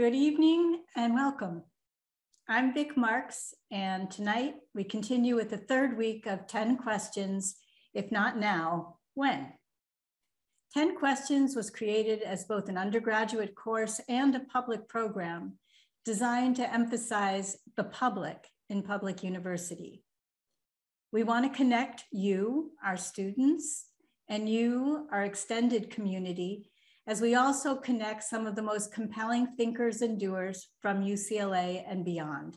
Good evening and welcome. I'm Vic Marks, and tonight we continue with the third week of 10 questions, if not now, when? 10 Questions was created as both an undergraduate course and a public program designed to emphasize the public in public university. We want to connect you, our students, and you, our extended community, as we also connect some of the most compelling thinkers and doers from UCLA and beyond.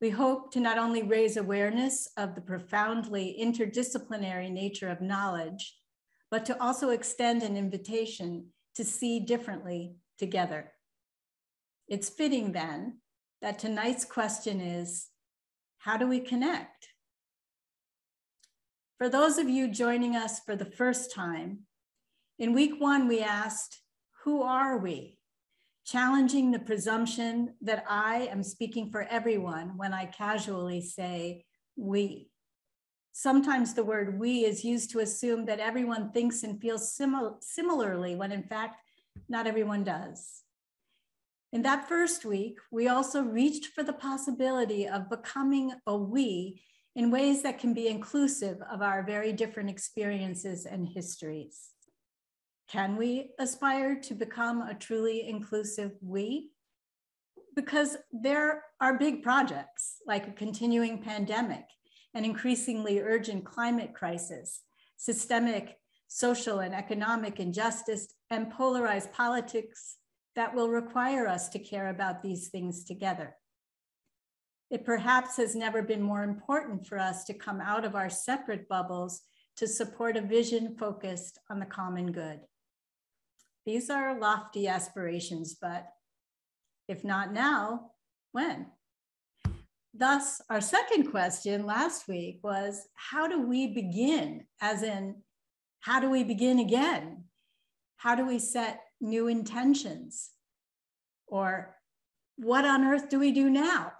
We hope to not only raise awareness of the profoundly interdisciplinary nature of knowledge, but to also extend an invitation to see differently together. It's fitting then that tonight's question is, how do we connect? For those of you joining us for the first time, in week one, we asked, Who are we? Challenging the presumption that I am speaking for everyone when I casually say we. Sometimes the word we is used to assume that everyone thinks and feels simil- similarly, when in fact, not everyone does. In that first week, we also reached for the possibility of becoming a we in ways that can be inclusive of our very different experiences and histories. Can we aspire to become a truly inclusive we? Because there are big projects like a continuing pandemic, an increasingly urgent climate crisis, systemic social and economic injustice, and polarized politics that will require us to care about these things together. It perhaps has never been more important for us to come out of our separate bubbles to support a vision focused on the common good. These are lofty aspirations, but if not now, when? Thus, our second question last week was how do we begin? As in, how do we begin again? How do we set new intentions? Or what on earth do we do now?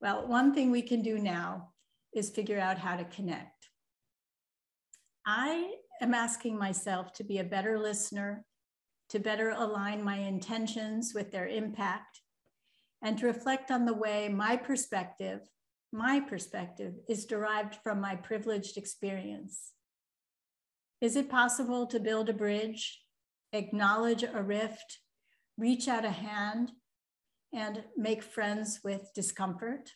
Well, one thing we can do now is figure out how to connect. I am asking myself to be a better listener, to better align my intentions with their impact, and to reflect on the way my perspective, my perspective, is derived from my privileged experience. Is it possible to build a bridge, acknowledge a rift, reach out a hand, and make friends with discomfort?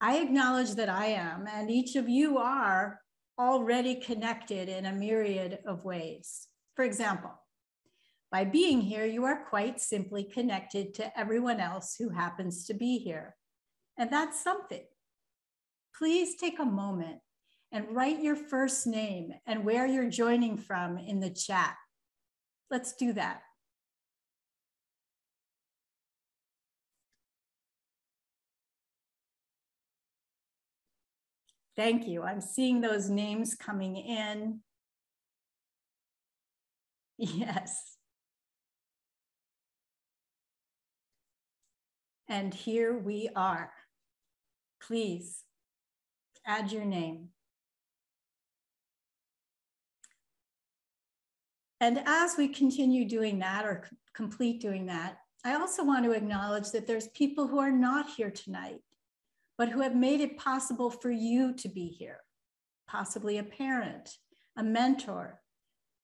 I acknowledge that I am, and each of you are already connected in a myriad of ways. For example, by being here, you are quite simply connected to everyone else who happens to be here. And that's something. Please take a moment and write your first name and where you're joining from in the chat. Let's do that. Thank you. I'm seeing those names coming in. Yes. And here we are. Please add your name. And as we continue doing that or complete doing that, I also want to acknowledge that there's people who are not here tonight but who have made it possible for you to be here, possibly a parent, a mentor,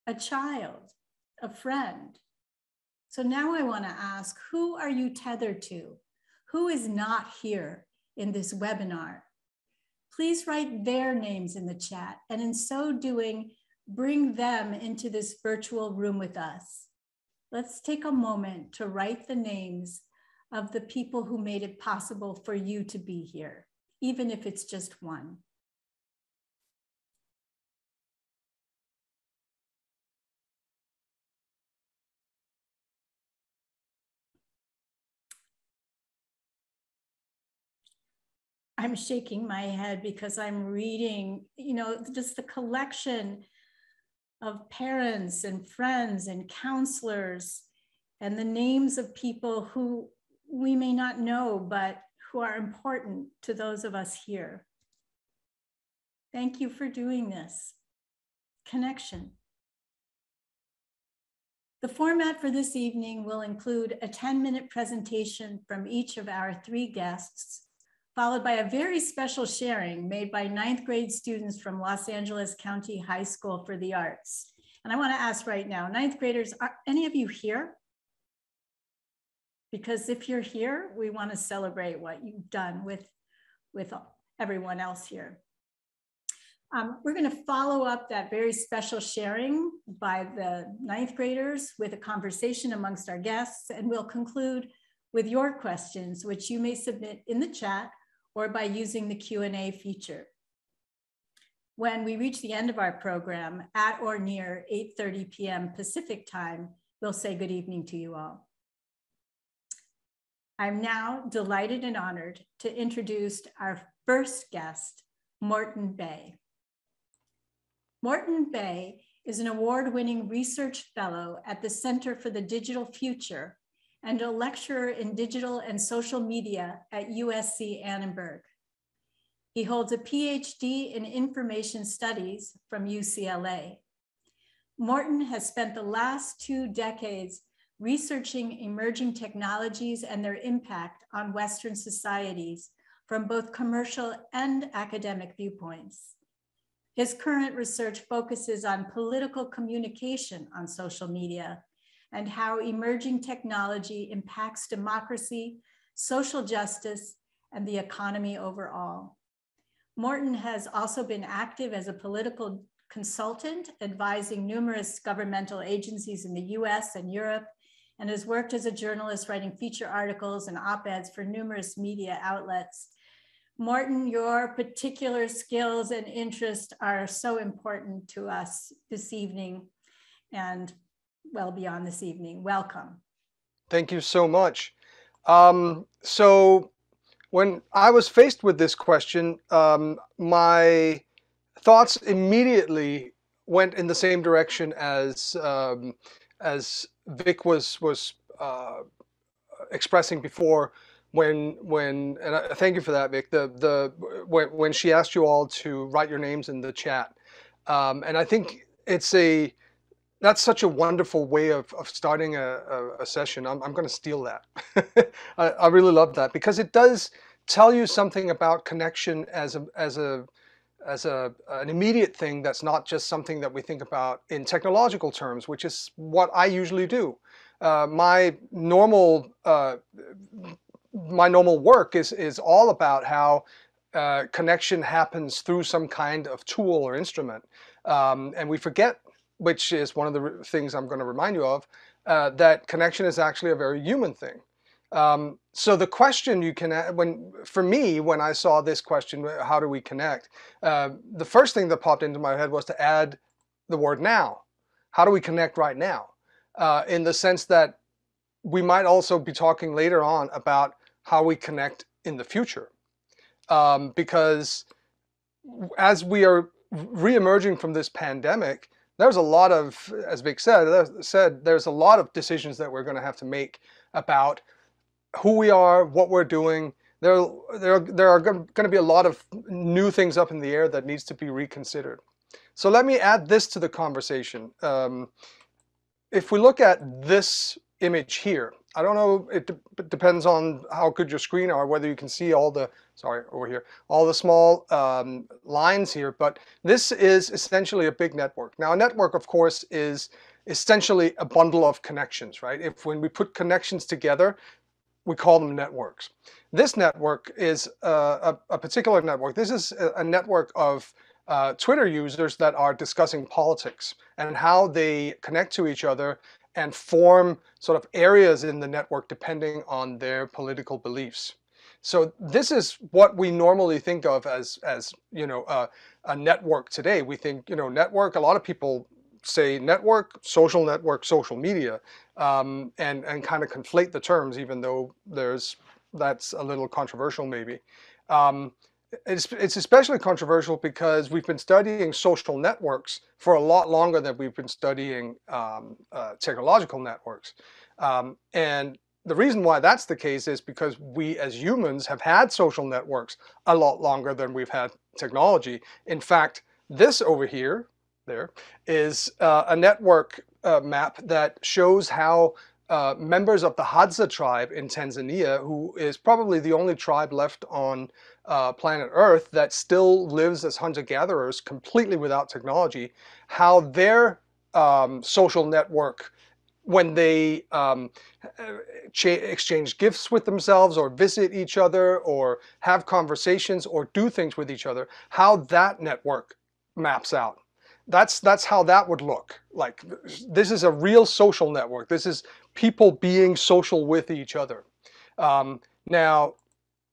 a child, a friend. So now I want to ask who are you tethered to? Who is not here in this webinar? Please write their names in the chat, and in so doing, bring them into this virtual room with us. Let's take a moment to write the names of the people who made it possible for you to be here, even if it's just one. I'm shaking my head because I'm reading, you know, just the collection of parents and friends and counselors and the names of people who we may not know, but who are important to those of us here. Thank you for doing this. Connection. The format for this evening will include a 10 minute presentation from each of our three guests, followed by a very special sharing made by ninth grade students from Los Angeles County High School for the Arts. And I wanna ask right now, ninth graders, are any of you here? Because if you're here, we wanna celebrate what you've done with, with everyone else here. Um, we're going to follow up that very special sharing by the ninth graders with a conversation amongst our guests, and we'll conclude with your questions, which you may submit in the chat or by using the Q&A feature. When we reach the end of our program at or near 8.30 p.m. Pacific time, we'll say good evening to you all. I'm now delighted and honored to introduce our first guest, Morten Bay. Morten Bay is an award-winning research fellow at the Center for the Digital Future and a lecturer in digital and social media at USC Annenberg. He holds a PhD in information studies from UCLA. Morten has spent the last two decades researching emerging technologies and their impact on Western societies from both commercial and academic viewpoints. His current research focuses on political communication on social media and how emerging technology impacts democracy, social justice, and the economy overall. Morten has also been active as a political consultant, advising numerous governmental agencies in the US and Europe, and has worked as a journalist writing feature articles and op-eds for numerous media outlets, Morten, your particular skills and interests are so important to us this evening and well beyond this evening. Welcome. Thank you so much. Um, so when I was faced with this question, um, my thoughts immediately went in the same direction as um, as Vic was was uh, expressing before, when when and I, thank you for that, Vic. The the when when she asked you all to write your names in the chat, um, and I think it's a that's such a wonderful way of, of starting a, a, a session. I'm, I'm going to steal that. I, I really love that because it does tell you something about connection as a as a as a an immediate thing that's not just something that we think about in technological terms, which is what I usually do. Uh, my normal uh, my normal work is, is all about how uh, connection happens through some kind of tool or instrument. Um, and we forget, which is one of the things I'm going to remind you of, uh, that connection is actually a very human thing. Um, so the question you can, when for me, when I saw this question, how do we connect? Uh, the first thing that popped into my head was to add the word now. How do we connect right now? Uh, in the sense that we might also be talking later on about how we connect in the future. Um, because as we are re-emerging from this pandemic, there's a lot of, as Vic said, said there's a lot of decisions that we're going to have to make about who we are, what we're doing. There, there, there are going to be a lot of new things up in the air that needs to be reconsidered. So let me add this to the conversation. Um, if we look at this image here, I don't know, it de depends on how good your screen are, whether you can see all the, sorry, over here, all the small um, lines here, but this is essentially a big network. Now a network, of course, is essentially a bundle of connections, right? If when we put connections together, we call them networks. This network is uh, a, a, particular network. This is a, a network of uh, Twitter users that are discussing politics and how they connect to each other and form sort of areas in the network depending on their political beliefs. So this is what we normally think of as, as you know, uh, a network today. We think, you know, network, a lot of people say network, social network, social media, um, and, and kind of conflate the terms, even though there's, that's a little controversial maybe. Um, it's, it's especially controversial because we've been studying social networks for a lot longer than we've been studying um, uh, technological networks. Um, and the reason why that's the case is because we as humans have had social networks a lot longer than we've had technology. In fact, this over here, there is uh, a network uh, map that shows how uh, members of the Hadza tribe in Tanzania, who is probably the only tribe left on uh, planet Earth that still lives as hunter-gatherers completely without technology, how their um, social network when they um, exchange gifts with themselves or visit each other or have conversations or do things with each other, how that network maps out. That's, that's how that would look. Like this is a real social network. This is people being social with each other. Um, now,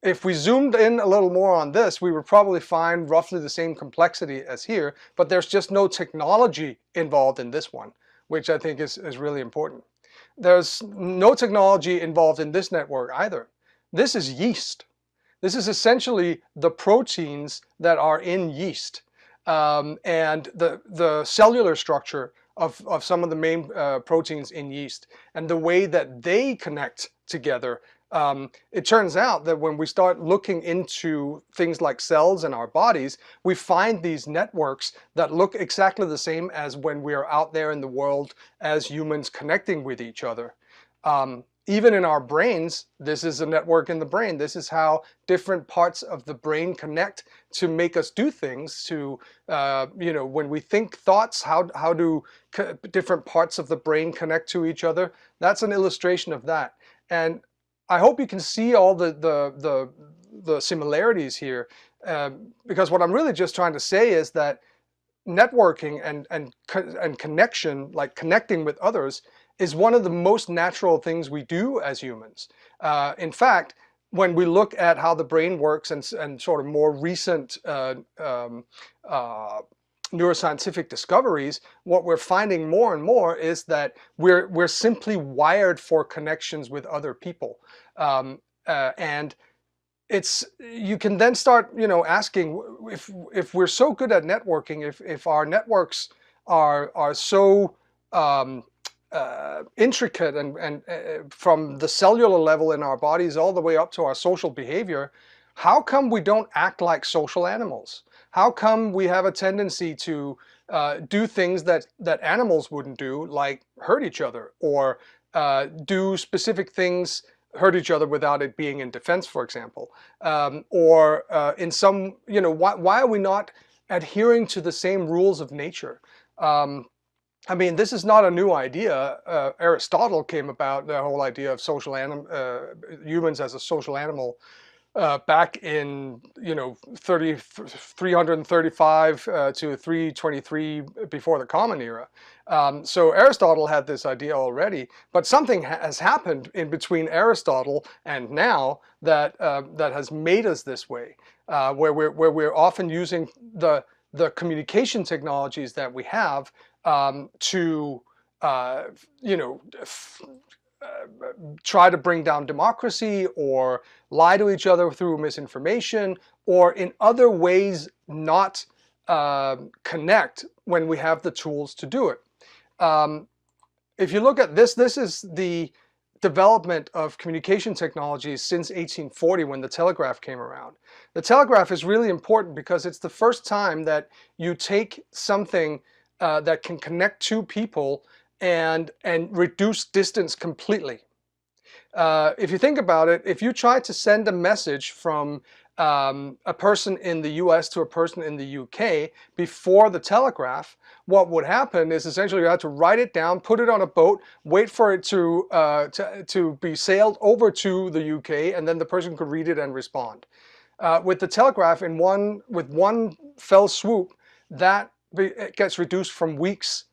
if we zoomed in a little more on this, we would probably find roughly the same complexity as here, but there's just no technology involved in this one which I think is, is really important. There's no technology involved in this network either. This is yeast. This is essentially the proteins that are in yeast um, and the, the cellular structure of, of some of the main uh, proteins in yeast and the way that they connect together um, it turns out that when we start looking into things like cells in our bodies, we find these networks that look exactly the same as when we are out there in the world as humans connecting with each other. Um, even in our brains, this is a network in the brain. This is how different parts of the brain connect to make us do things. To uh, you know, when we think thoughts, how how do different parts of the brain connect to each other? That's an illustration of that. And I hope you can see all the, the, the, the similarities here um, because what I'm really just trying to say is that networking and, and, and connection, like connecting with others, is one of the most natural things we do as humans. Uh, in fact, when we look at how the brain works and, and sort of more recent uh, um, uh, neuroscientific discoveries, what we're finding more and more is that we're, we're simply wired for connections with other people. Um, uh, and it's you can then start you know asking if if we're so good at networking if if our networks are are so um, uh, intricate and and uh, from the cellular level in our bodies all the way up to our social behavior how come we don't act like social animals how come we have a tendency to uh, do things that, that animals wouldn't do, like hurt each other or uh, do specific things, hurt each other without it being in defense, for example? Um, or uh, in some, you know, why, why are we not adhering to the same rules of nature? Um, I mean, this is not a new idea. Uh, Aristotle came about the whole idea of social anim uh, humans as a social animal uh, back in you know 30 335 uh, to 323 before the common era um, so aristotle had this idea already but something ha has happened in between aristotle and now that uh, that has made us this way uh, where we're where we're often using the the communication technologies that we have um, to uh, you know try to bring down democracy or lie to each other through misinformation or in other ways not uh, connect when we have the tools to do it. Um, if you look at this, this is the development of communication technologies since 1840 when the telegraph came around. The telegraph is really important because it's the first time that you take something uh, that can connect two people and, and reduce distance completely. Uh, if you think about it, if you try to send a message from um, a person in the US to a person in the UK before the telegraph, what would happen is essentially you had to write it down, put it on a boat, wait for it to, uh, to, to be sailed over to the UK, and then the person could read it and respond. Uh, with the telegraph, in one, with one fell swoop, that be, gets reduced from weeks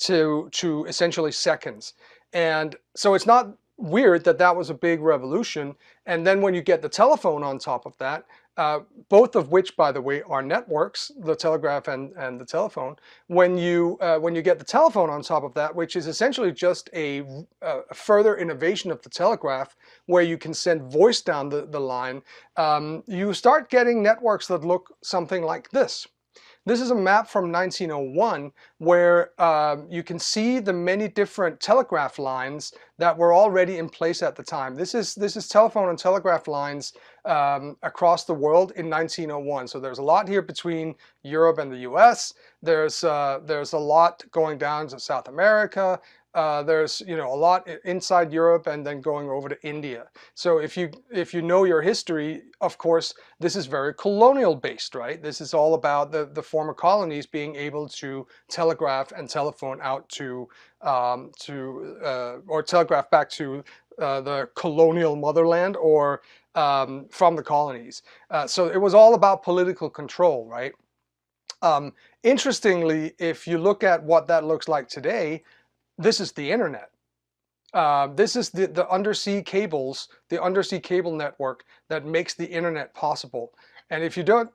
to, to essentially seconds. And so it's not weird that that was a big revolution. And then when you get the telephone on top of that, uh, both of which, by the way, are networks, the telegraph and, and the telephone. When you, uh, when you get the telephone on top of that, which is essentially just a, a, further innovation of the telegraph, where you can send voice down the, the line, um, you start getting networks that look something like this. This is a map from 1901 where uh, you can see the many different telegraph lines that were already in place at the time. This is, this is telephone and telegraph lines um, across the world in 1901. So there's a lot here between Europe and the US. There's, uh, there's a lot going down to South America. Uh, there's you know a lot inside Europe and then going over to India. So if you if you know your history, of course, this is very colonial based, right? This is all about the the former colonies being able to telegraph and telephone out to um, to uh, or telegraph back to uh, the colonial motherland or um, from the colonies. Uh, so it was all about political control, right? Um, interestingly, if you look at what that looks like today, this is the internet. Uh, this is the, the undersea cables, the undersea cable network that makes the internet possible. And if you don't,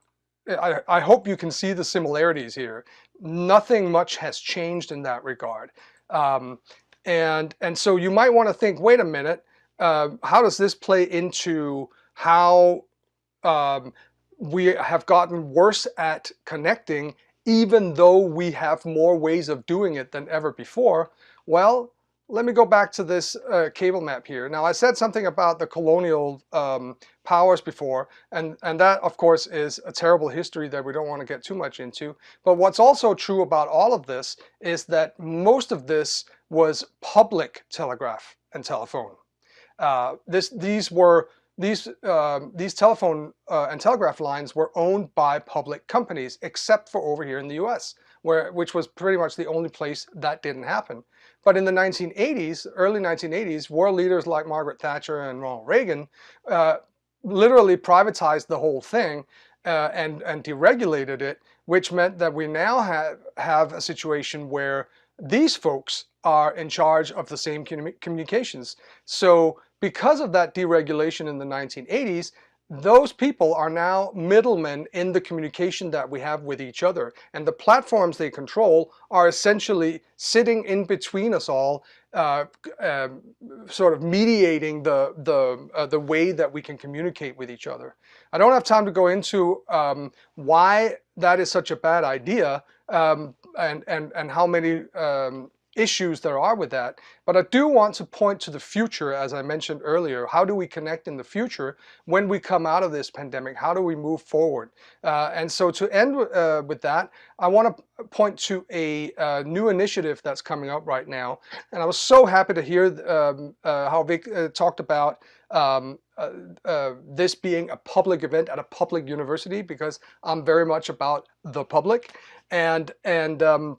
I, I hope you can see the similarities here. Nothing much has changed in that regard. Um, and, and so you might want to think, wait a minute, uh, how does this play into how um, we have gotten worse at connecting even though we have more ways of doing it than ever before? Well, let me go back to this uh, cable map here. Now I said something about the colonial um, powers before, and, and that of course is a terrible history that we don't want to get too much into. But what's also true about all of this is that most of this was public telegraph and telephone. Uh, this, these were these, uh, these telephone uh, and telegraph lines were owned by public companies, except for over here in the US, where, which was pretty much the only place that didn't happen. But in the 1980s, early 1980s, world leaders like Margaret Thatcher and Ronald Reagan uh, literally privatized the whole thing uh, and, and deregulated it, which meant that we now have, have a situation where these folks are in charge of the same communications. So because of that deregulation in the 1980s, those people are now middlemen in the communication that we have with each other. And the platforms they control are essentially sitting in between us all, uh, uh, sort of mediating the, the, uh, the way that we can communicate with each other. I don't have time to go into um, why that is such a bad idea um, and, and, and how many um, issues there are with that. But I do want to point to the future, as I mentioned earlier. How do we connect in the future when we come out of this pandemic? How do we move forward? Uh, and so to end uh, with that, I want to point to a uh, new initiative that's coming up right now. And I was so happy to hear um, uh, how Vic uh, talked about um, uh, uh, this being a public event at a public university because I'm very much about the public and and um,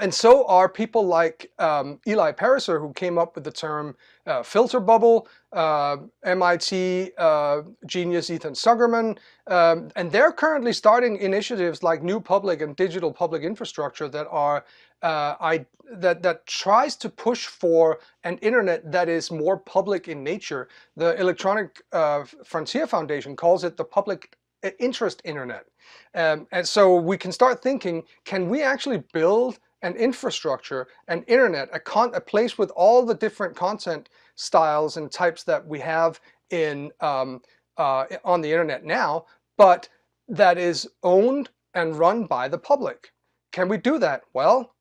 and so are people like um, Eli Pariser, who came up with the term uh, filter bubble, uh, MIT uh, genius Ethan Zuckerman, um, and they're currently starting initiatives like New Public and Digital Public Infrastructure that are uh, I, that that tries to push for an internet that is more public in nature. The Electronic uh, Frontier Foundation calls it the public uh, interest internet. Um, and so we can start thinking, can we actually build an infrastructure, an internet, a, a place with all the different content styles and types that we have in um, uh, on the internet now, but that is owned and run by the public. Can we do that? Well,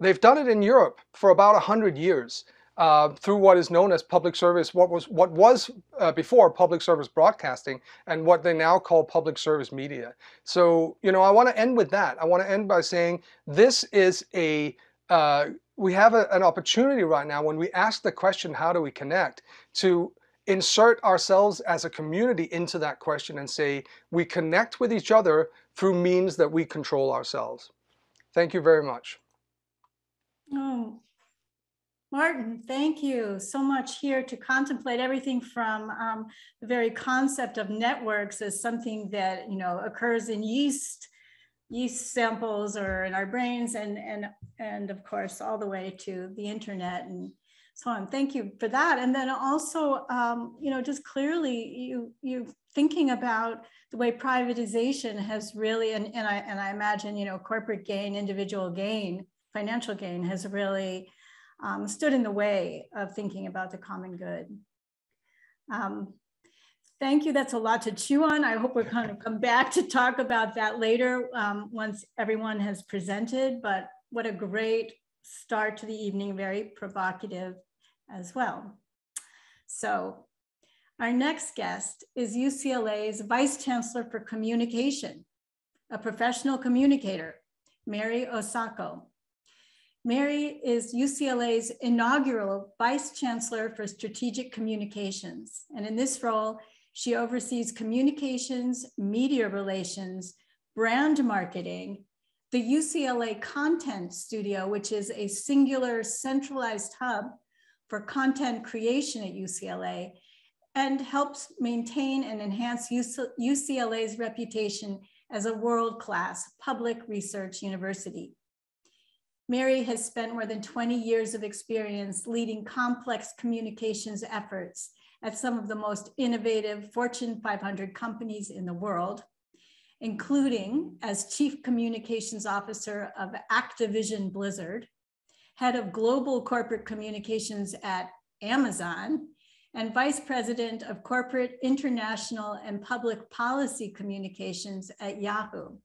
they've done it in Europe for about 100 years uh, through what is known as public service, what was what was uh, before public service broadcasting, and what they now call public service media. So you know, I want to end with that. I want to end by saying this is a uh, we have a, an opportunity right now when we ask the question, how do we connect, to insert ourselves as a community into that question and say we connect with each other through means that we control ourselves. Thank you very much. Oh, Martin, thank you so much here to contemplate everything from um, the very concept of networks as something that you know occurs in yeast yeast samples or in our brains and and and of course all the way to the internet and so on. Thank you for that. And then also, um, you know, just clearly you you thinking about the way privatization has really and, and I and I imagine, you know, corporate gain, individual gain, financial gain has really um, stood in the way of thinking about the common good. Um, thank you. That's a lot to chew on. I hope we're going to come back to talk about that later um, once everyone has presented, but what a great start to the evening, very provocative as well. So Our next guest is UCLA's Vice Chancellor for Communication, a professional communicator, Mary Osako. Mary is UCLA's inaugural Vice Chancellor for Strategic Communications. And in this role, she oversees communications, media relations, brand marketing, the UCLA Content Studio, which is a singular centralized hub for content creation at UCLA, and helps maintain and enhance UCLA's reputation as a world-class public research university. Mary has spent more than 20 years of experience leading complex communications efforts at some of the most innovative Fortune 500 companies in the world, including as Chief Communications Officer of Activision Blizzard, Head of Global Corporate Communications at Amazon, and Vice President of Corporate International and Public Policy Communications at Yahoo.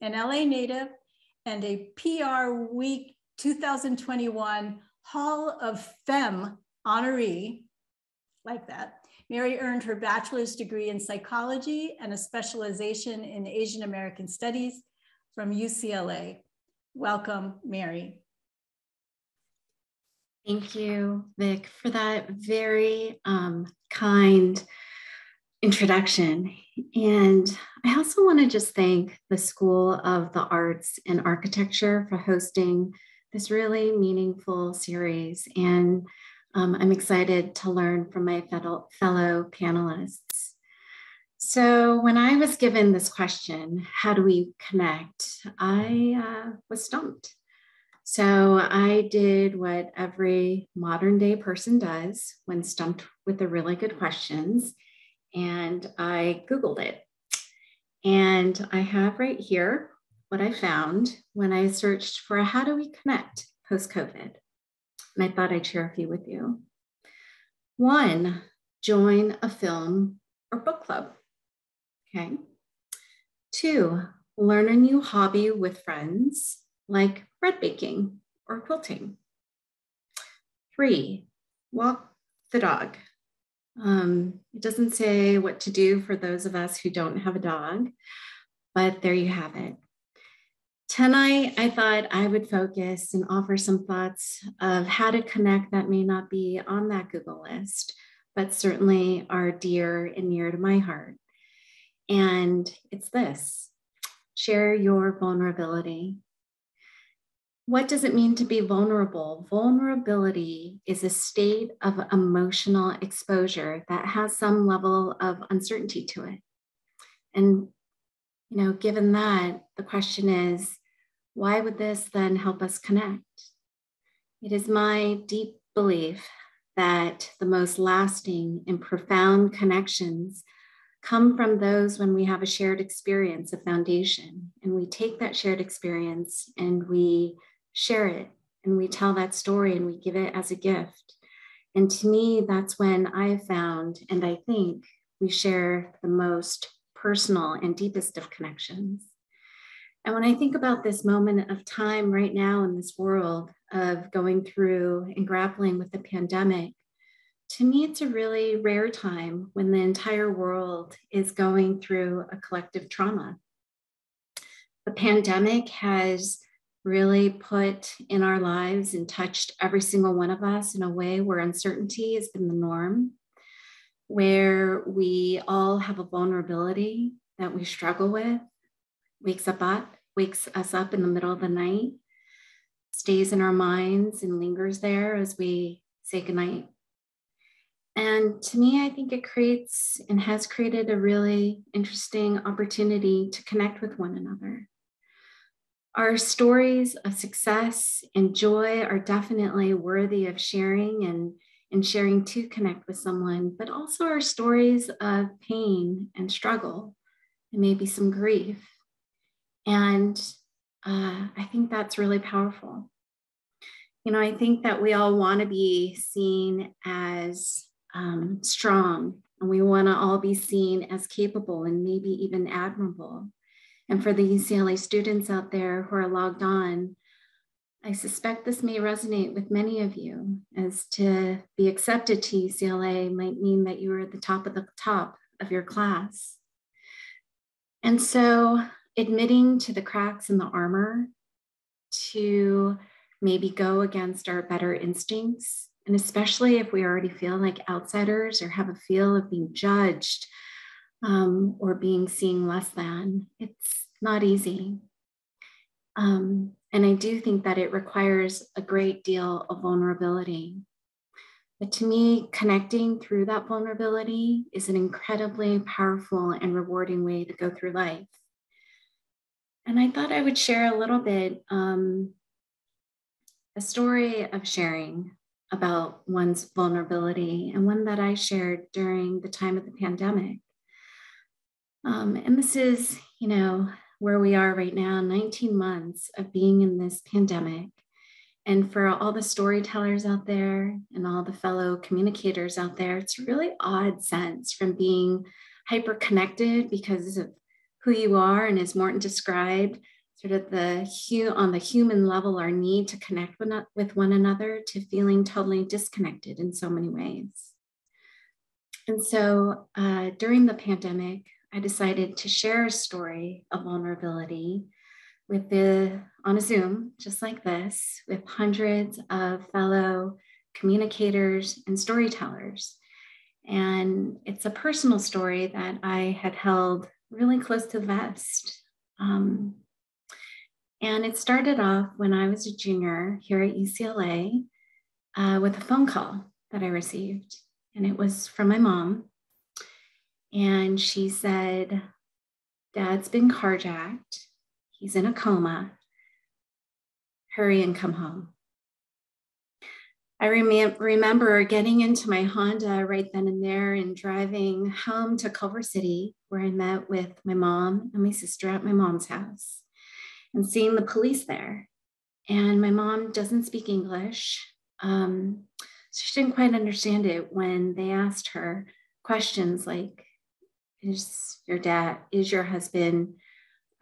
An LA native, and a PR Week 2021 Hall of Femme honoree, like that. Mary earned her bachelor's degree in psychology and a specialization in Asian American studies from UCLA. Welcome, Mary. Thank you, Vic, for that very um, kind introduction. And I also want to just thank the School of the Arts and Architecture for hosting this really meaningful series. And um, I'm excited to learn from my fellow, panelists. So, when I was given this question, how do we connect? I uh, was stumped. So, I did what every modern day person does when stumped with the really good questions and I Googled it. And I have right here what I found when I searched for how do we connect post COVID. And I thought I'd share a few with you. One, join a film or book club. Okay. Two, learn a new hobby with friends like bread baking or quilting. Three, walk the dog. Um, it doesn't say what to do for those of us who don't have a dog, but there you have it. Tonight, I thought I would focus and offer some thoughts of how to connect that may not be on that Google list, but certainly are dear and near to my heart. And it's this share your vulnerability. What does it mean to be vulnerable? Vulnerability is a state of emotional exposure that has some level of uncertainty to it. And, you know, given that, the question is why would this then help us connect? It is my deep belief that the most lasting and profound connections come from those when we have a shared experience, a foundation, and we take that shared experience and we share it and we tell that story and we give it as a gift. And to me, that's when I found, and I think we share the most personal and deepest of connections. And when I think about this moment of time right now in this world of going through and grappling with the pandemic, to me, it's a really rare time when the entire world is going through a collective trauma. The pandemic has really put in our lives and touched every single one of us in a way where uncertainty has been the norm, where we all have a vulnerability that we struggle with, wakes up up, wakes us up in the middle of the night, stays in our minds and lingers there as we say goodnight. And to me, I think it creates and has created a really interesting opportunity to connect with one another our stories of success and joy are definitely worthy of sharing and, and sharing to connect with someone, but also our stories of pain and struggle and maybe some grief. And uh, I think that's really powerful. You know, I think that we all want to be seen as um, strong and we want to all be seen as capable and maybe even admirable. And for the UCLA students out there who are logged on, I suspect this may resonate with many of you, as to be accepted to UCLA might mean that you are at the top of the top of your class. And so, admitting to the cracks in the armor, to maybe go against our better instincts, and especially if we already feel like outsiders or have a feel of being judged um, or being seen less than, it's not easy. Um, and I do think that it requires a great deal of vulnerability. But to me, connecting through that vulnerability is an incredibly powerful and rewarding way to go through life. And I thought I would share a little bit um, a story of sharing about one's vulnerability and one that I shared during the time of the pandemic. Um, and this is, you know, where we are right now 19 months of being in this pandemic. And for all the storytellers out there and all the fellow communicators out there, it's a really odd sense from being hyper connected because of who you are. And as Morten described, sort of the on the human level, our need to connect with one another to feeling totally disconnected in so many ways. And so uh, during the pandemic, I decided to share a story of vulnerability with the on a Zoom, just like this, with hundreds of fellow communicators and storytellers. And it's a personal story that I had held really close to the vest. Um, and it started off when I was a junior here at UCLA uh, with a phone call that I received. And it was from my mom and she said, Dad's been carjacked. He's in a coma. Hurry and come home. I rem- remember getting into my Honda right then and there and driving home to Culver City, where I met with my mom and my sister at my mom's house, and seeing the police there. And my mom doesn't speak English. Um, so she didn't quite understand it when they asked her questions like, is your dad, is your husband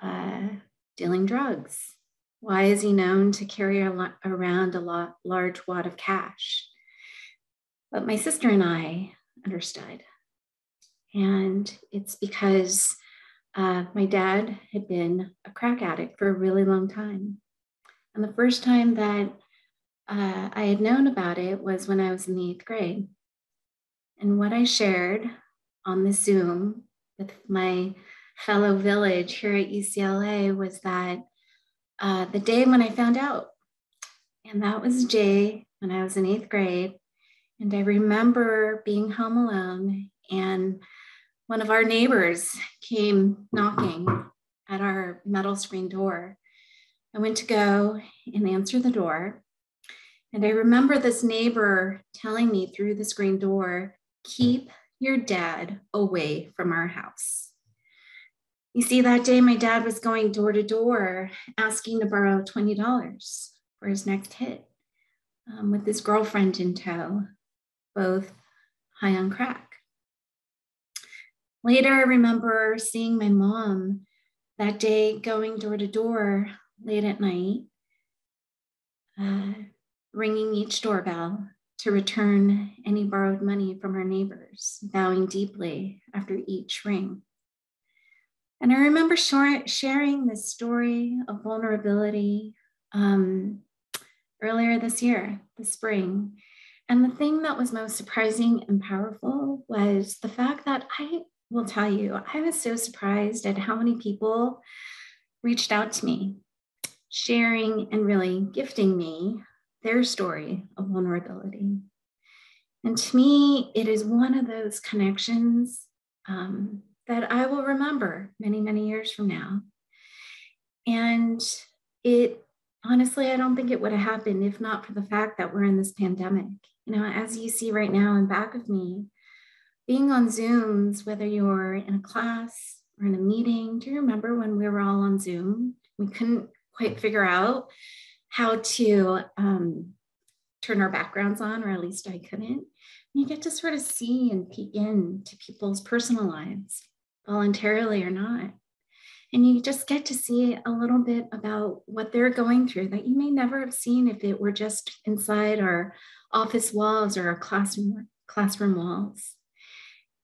uh, dealing drugs? Why is he known to carry a around a lot, large wad of cash? But my sister and I understood. And it's because uh, my dad had been a crack addict for a really long time. And the first time that uh, I had known about it was when I was in the eighth grade. And what I shared on the Zoom with my fellow village here at UCLA was that uh, the day when I found out. And that was Jay when I was in eighth grade. And I remember being home alone, and one of our neighbors came knocking at our metal screen door. I went to go and answer the door. And I remember this neighbor telling me through the screen door, keep your dad away from our house. You see, that day my dad was going door to door asking to borrow $20 for his next hit um, with his girlfriend in tow, both high on crack. Later, I remember seeing my mom that day going door to door late at night, uh, ringing each doorbell to return any borrowed money from her neighbors, bowing deeply after each ring. And I remember sharing this story of vulnerability um, earlier this year, the spring. And the thing that was most surprising and powerful was the fact that I will tell you, I was so surprised at how many people reached out to me, sharing and really gifting me their story of vulnerability. And to me, it is one of those connections um, that I will remember many, many years from now. And it honestly, I don't think it would have happened if not for the fact that we're in this pandemic. You know, as you see right now in back of me, being on Zooms, whether you're in a class or in a meeting, do you remember when we were all on Zoom? We couldn't quite figure out how to um, turn our backgrounds on, or at least I couldn't. You get to sort of see and peek into people's personal lives, voluntarily or not. And you just get to see a little bit about what they're going through that you may never have seen if it were just inside our office walls or our classroom, classroom walls.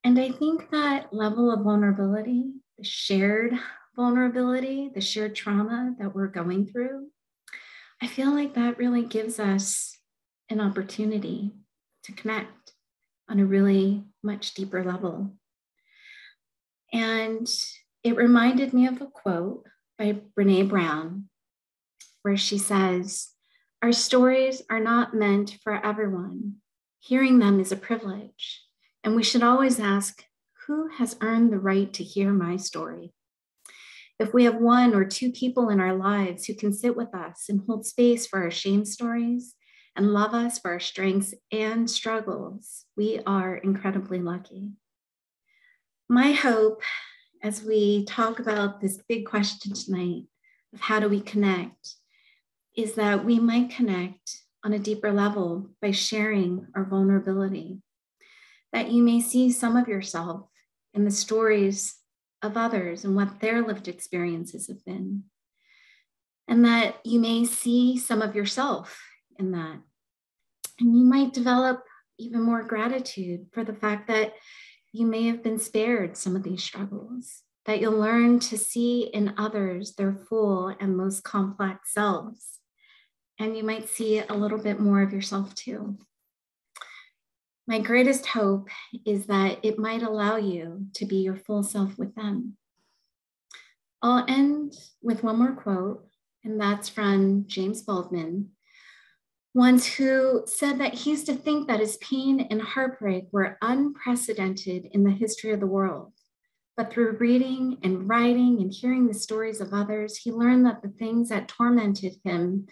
And I think that level of vulnerability, the shared vulnerability, the shared trauma that we're going through, I feel like that really gives us an opportunity to connect on a really much deeper level. And it reminded me of a quote by Brene Brown, where she says, Our stories are not meant for everyone. Hearing them is a privilege. And we should always ask, Who has earned the right to hear my story? If we have one or two people in our lives who can sit with us and hold space for our shame stories and love us for our strengths and struggles, we are incredibly lucky. My hope as we talk about this big question tonight of how do we connect is that we might connect on a deeper level by sharing our vulnerability, that you may see some of yourself in the stories of others and what their lived experiences have been. And that you may see some of yourself in that. And you might develop even more gratitude for the fact that you may have been spared some of these struggles, that you'll learn to see in others their full and most complex selves. And you might see a little bit more of yourself too. My greatest hope is that it might allow you to be your full self with them. I'll end with one more quote, and that's from James Baldwin, once who said that he used to think that his pain and heartbreak were unprecedented in the history of the world. But through reading and writing and hearing the stories of others, he learned that the things that tormented him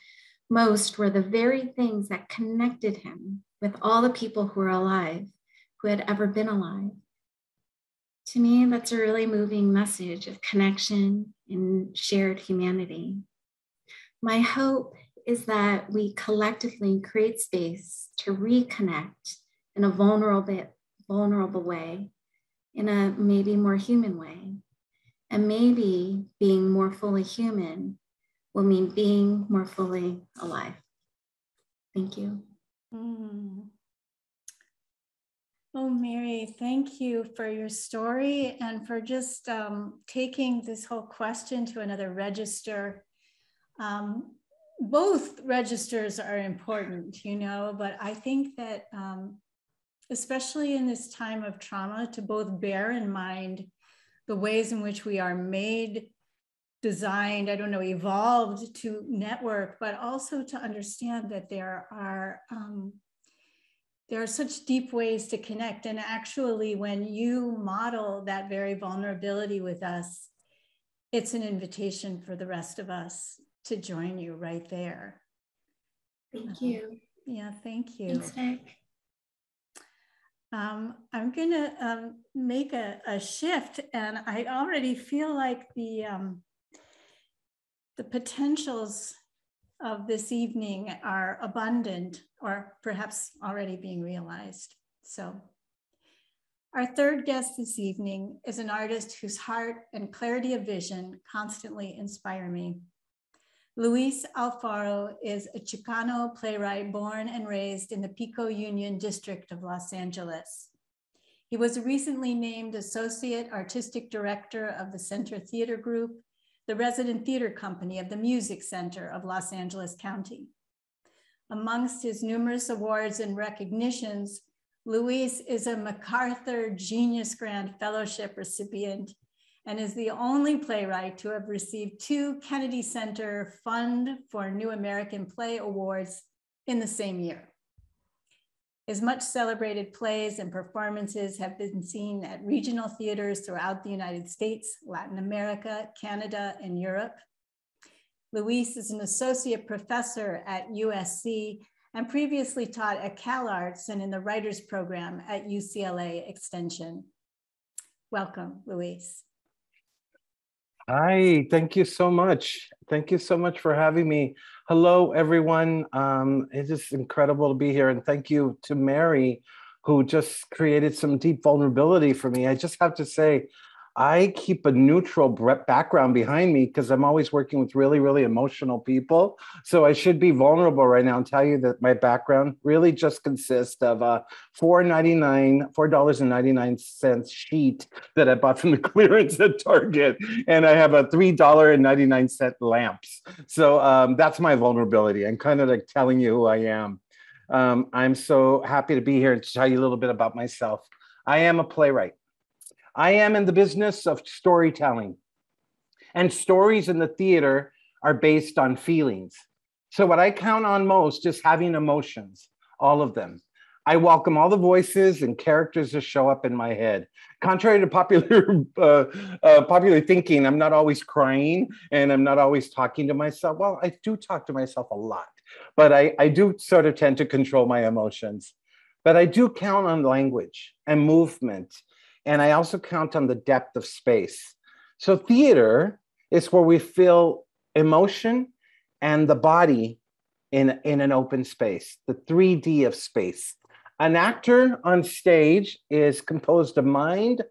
most were the very things that connected him with all the people who were alive, who had ever been alive. To me, that's a really moving message of connection and shared humanity. My hope is that we collectively create space to reconnect in a vulnerable, vulnerable way, in a maybe more human way. And maybe being more fully human will mean being more fully alive. Thank you. Mm. Oh, Mary, thank you for your story and for just um, taking this whole question to another register. Um, both registers are important, you know, but I think that um, especially in this time of trauma, to both bear in mind the ways in which we are made designed, I don't know, evolved to network, but also to understand that there are um, there are such deep ways to connect. And actually, when you model that very vulnerability with us, it's an invitation for the rest of us to join you right there. Thank you. Yeah, thank you. Thanks, Nick. Um, I'm going to um, make a, a, shift, and I already feel like the um, the potentials of this evening are abundant or perhaps already being realized. So our third guest this evening is an artist whose heart and clarity of vision constantly inspire me. Luis Alfaro is a Chicano playwright born and raised in the Pico Union District of Los Angeles. He was recently named Associate Artistic Director of the Center Theater Group the resident theater company of the Music Center of Los Angeles County. Amongst his numerous awards and recognitions, Luis is a MacArthur Genius Grant Fellowship recipient and is the only playwright to have received two Kennedy Center Fund for New American Play Awards in the same year. His much celebrated plays and performances have been seen at regional theaters throughout the United States, Latin America, Canada, and Europe. Luis is an associate professor at USC and previously taught at CalArts and in the writers program at UCLA Extension. Welcome, Luis. Hi, thank you so much. Thank you so much for having me. Hello, everyone. Um, it is incredible to be here. And thank you to Mary, who just created some deep vulnerability for me. I just have to say, I keep a neutral background behind me because I'm always working with really, really emotional people. So I should be vulnerable right now and tell you that my background really just consists of a $4.99, $4.99 sheet that I bought from the clearance at Target. And I have a $3.99 lamps. So um, that's my vulnerability. I'm kind of like telling you who I am. Um, I'm so happy to be here and to tell you a little bit about myself. I am a playwright. I am in the business of storytelling, and stories in the theater are based on feelings. So, what I count on most is having emotions, all of them. I welcome all the voices and characters that show up in my head. Contrary to popular uh, uh, popular thinking, I'm not always crying and I'm not always talking to myself. Well, I do talk to myself a lot, but I, I do sort of tend to control my emotions. But I do count on language and movement and I also count on the depth of space. So theater is where we feel emotion and the body in, in an open space, the 3D of space. An actor on stage is composed of mind,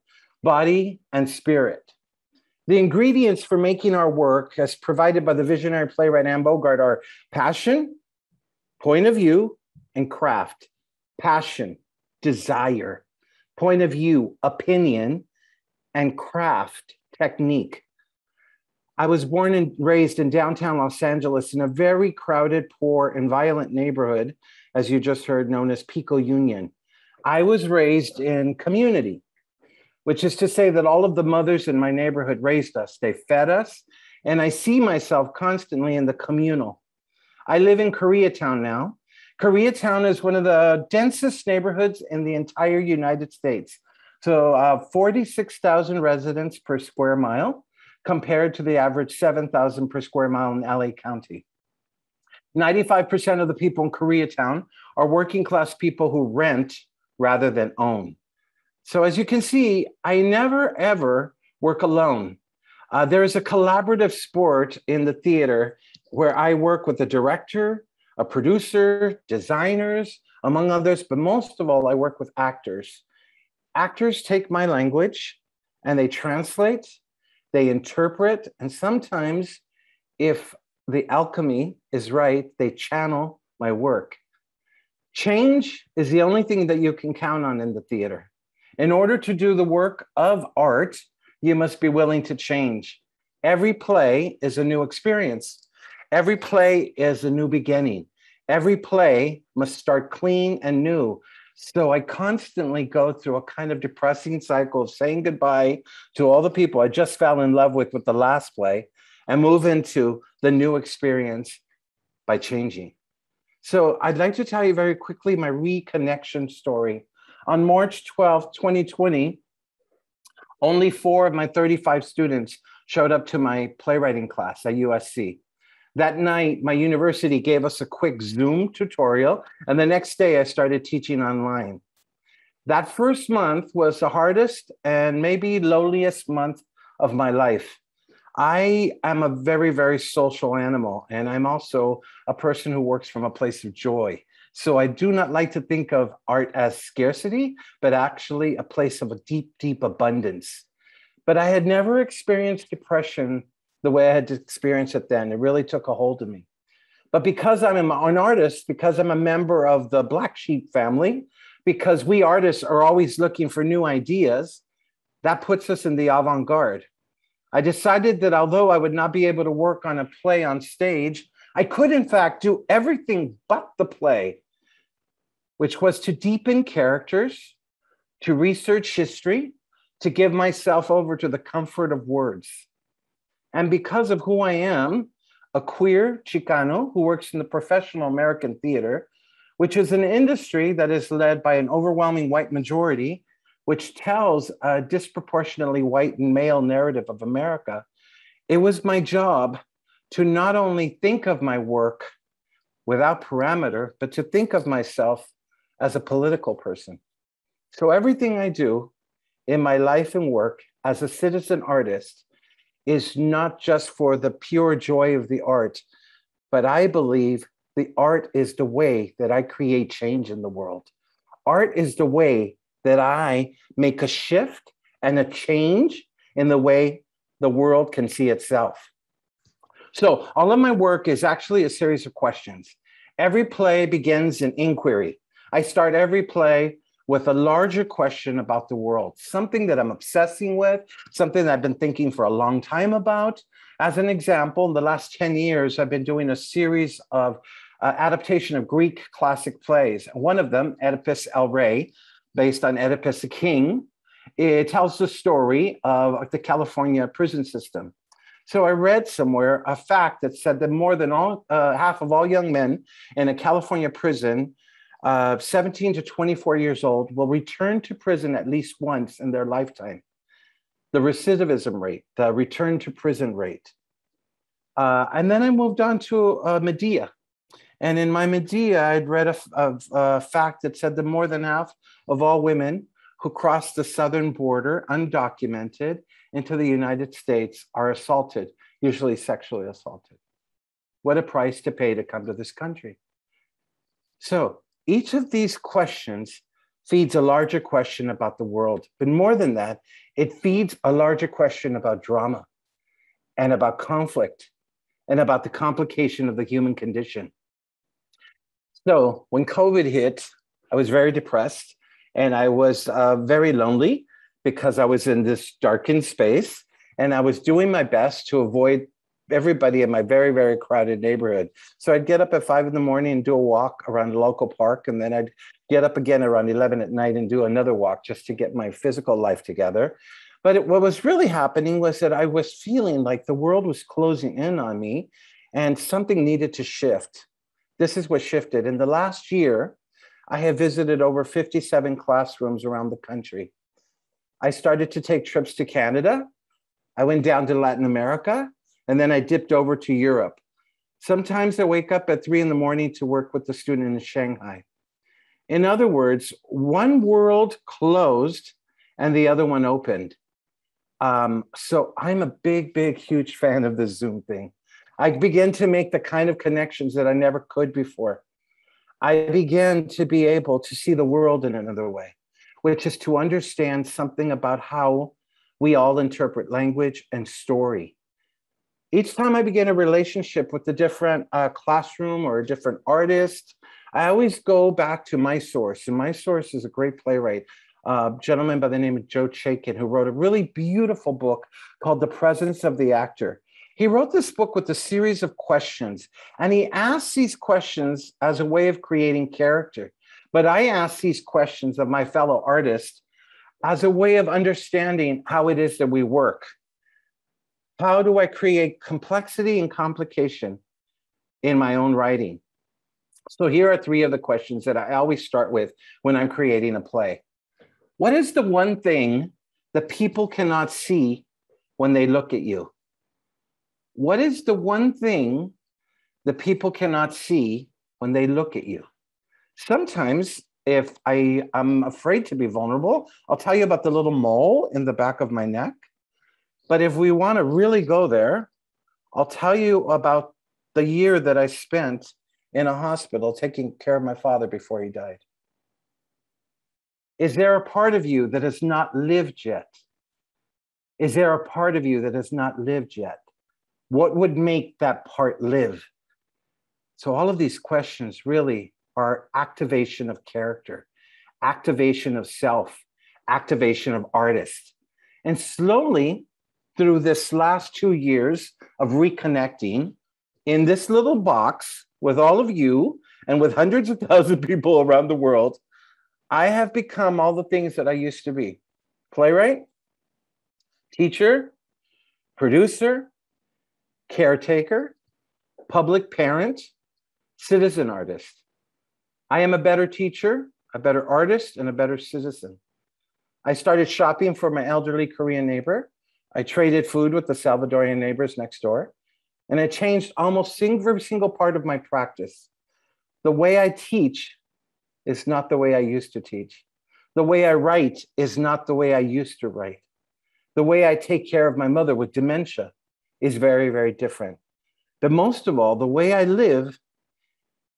body, and spirit. The ingredients for making our work, as provided by the visionary playwright Anne Bogart, are passion, point of view, and craft. Passion, desire, point of view, opinion, and craft, technique. I was born and raised in downtown Los Angeles in a very crowded, poor, and violent neighborhood, as you just heard, known as Pico Union. I was raised in community, which is to say that all of the mothers in my neighborhood raised us, they fed us, and I see myself constantly in the communal. I live in Koreatown now, Koreatown is one of the densest neighborhoods in the entire United States. So uh, 46,000 residents per square mile compared to the average 7,000 per square mile in LA County. 95% of the people in Koreatown are working class people who rent rather than own. So as you can see, I never ever work alone. Uh, there is a collaborative sport in the theater where I work with the director, a producer, designers, among others, but most of all, I work with actors. Actors take my language and they translate, they interpret, and sometimes, if the alchemy is right, they channel my work. Change is the only thing that you can count on in the theater. In order to do the work of art, you must be willing to change. Every play is a new experience. Every play is a new beginning. Every play must start clean and new. So I constantly go through a kind of depressing cycle of saying goodbye to all the people I just fell in love with with the last play and move into the new experience by changing. So I'd like to tell you very quickly my reconnection story. On March 12, 2020, only four of my 35 students showed up to my playwriting class at USC. That night, my university gave us a quick Zoom tutorial, and the next day I started teaching online. That first month was the hardest and maybe loneliest month of my life. I am a very, very social animal, and I'm also a person who works from a place of joy. So I do not like to think of art as scarcity, but actually a place of a deep, deep abundance. But I had never experienced depression the way I had to experience it then. It really took a hold of me. But because I'm an artist, because I'm a member of the Black Sheep family, because we artists are always looking for new ideas, that puts us in the avant garde. I decided that although I would not be able to work on a play on stage, I could, in fact, do everything but the play, which was to deepen characters, to research history, to give myself over to the comfort of words. And because of who I am, a queer Chicano who works in the professional American theater, which is an industry that is led by an overwhelming white majority, which tells a disproportionately white and male narrative of America, it was my job to not only think of my work without parameter, but to think of myself as a political person. So everything I do in my life and work as a citizen artist is not just for the pure joy of the art, but I believe the art is the way that I create change in the world. Art is the way that I make a shift and a change in the way the world can see itself. So, all of my work is actually a series of questions. Every play begins an inquiry. I start every play with a larger question about the world, something that I'm obsessing with, something that I've been thinking for a long time about. As an example, in the last 10 years, I've been doing a series of uh, adaptation of Greek classic plays. One of them, Oedipus El Rey, based on Oedipus the King, it tells the story of the California prison system. So I read somewhere a fact that said that more than all uh, half of all young men in a California prison, uh, 17 to 24 years old, will return to prison at least once in their lifetime. The recidivism rate, the return to prison rate. Uh, and then I moved on to uh, Medea. And in my Medea, I'd read a, a, a fact that said that more than half of all women who cross the southern border undocumented into the United States are assaulted, usually sexually assaulted. What a price to pay to come to this country. So each of these questions feeds a larger question about the world. But more than that, it feeds a larger question about drama and about conflict and about the complication of the human condition. So when COVID hit, I was very depressed and I was uh, very lonely because I was in this darkened space and I was doing my best to avoid everybody in my very, very crowded neighborhood. So I'd get up at five in the morning and do a walk around the local park. And then I'd get up again around 11 at night and do another walk just to get my physical life together. But it, what was really happening was that I was feeling like the world was closing in on me and something needed to shift. This is what shifted. In the last year, I have visited over 57 classrooms around the country. I started to take trips to Canada. I went down to Latin America, and then I dipped over to Europe. Sometimes I wake up at three in the morning to work with the student in Shanghai. In other words, one world closed and the other one opened. Um, so I'm a big, big, huge fan of the Zoom thing. I began to make the kind of connections that I never could before. I began to be able to see the world in another way, which is to understand something about how we all interpret language and story. Each time I begin a relationship with a different uh, classroom or a different artist, I always go back to my source. And my source is a great playwright, a gentleman by the name of Joe Chaikin, who wrote a really beautiful book called The Presence of the Actor. He wrote this book with a series of questions, and he asks these questions as a way of creating character. But I ask these questions of my fellow artists as a way of understanding how it is that we work. How do I create complexity and complication in my own writing? So here are three of the questions that I always start with when I'm creating a play. What is the one thing that people cannot see when they look at you? What is the one thing that people cannot see when they look at you? Sometimes, if I am afraid to be vulnerable, I'll tell you about the little mole in the back of my neck. But if we want to really go there, I'll tell you about the year that I spent in a hospital taking care of my father before he died. Is there a part of you that has not lived yet? Is there a part of you that has not lived yet? What would make that part live? So, all of these questions really are activation of character, activation of self, activation of artist. And slowly, through this last two years of reconnecting in this little box with all of you and with hundreds of thousands of people around the world, I have become all the things that I used to be playwright, teacher, producer, caretaker, public parent, citizen artist. I am a better teacher, a better artist, and a better citizen. I started shopping for my elderly Korean neighbor. I traded food with the Salvadorian neighbors next door. And I changed almost every single part of my practice. The way I teach is not the way I used to teach. The way I write is not the way I used to write. The way I take care of my mother with dementia is very, very different. But most of all, the way I live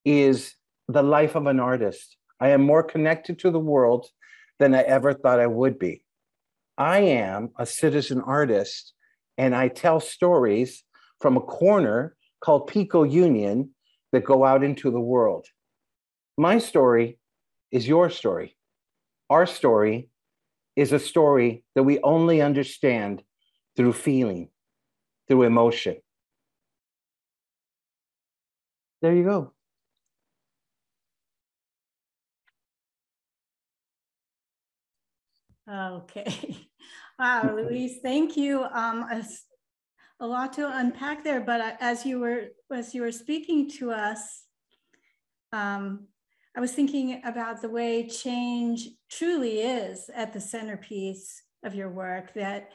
is the life of an artist. I am more connected to the world than I ever thought I would be. I am a citizen artist and I tell stories from a corner called Pico Union that go out into the world. My story is your story. Our story is a story that we only understand through feeling, through emotion. There you go. Okay. Wow, Luis, thank you. Um, a, a, lot to unpack there, but as you were as you were speaking to us, um, I was thinking about the way change truly is at the centerpiece of your work. That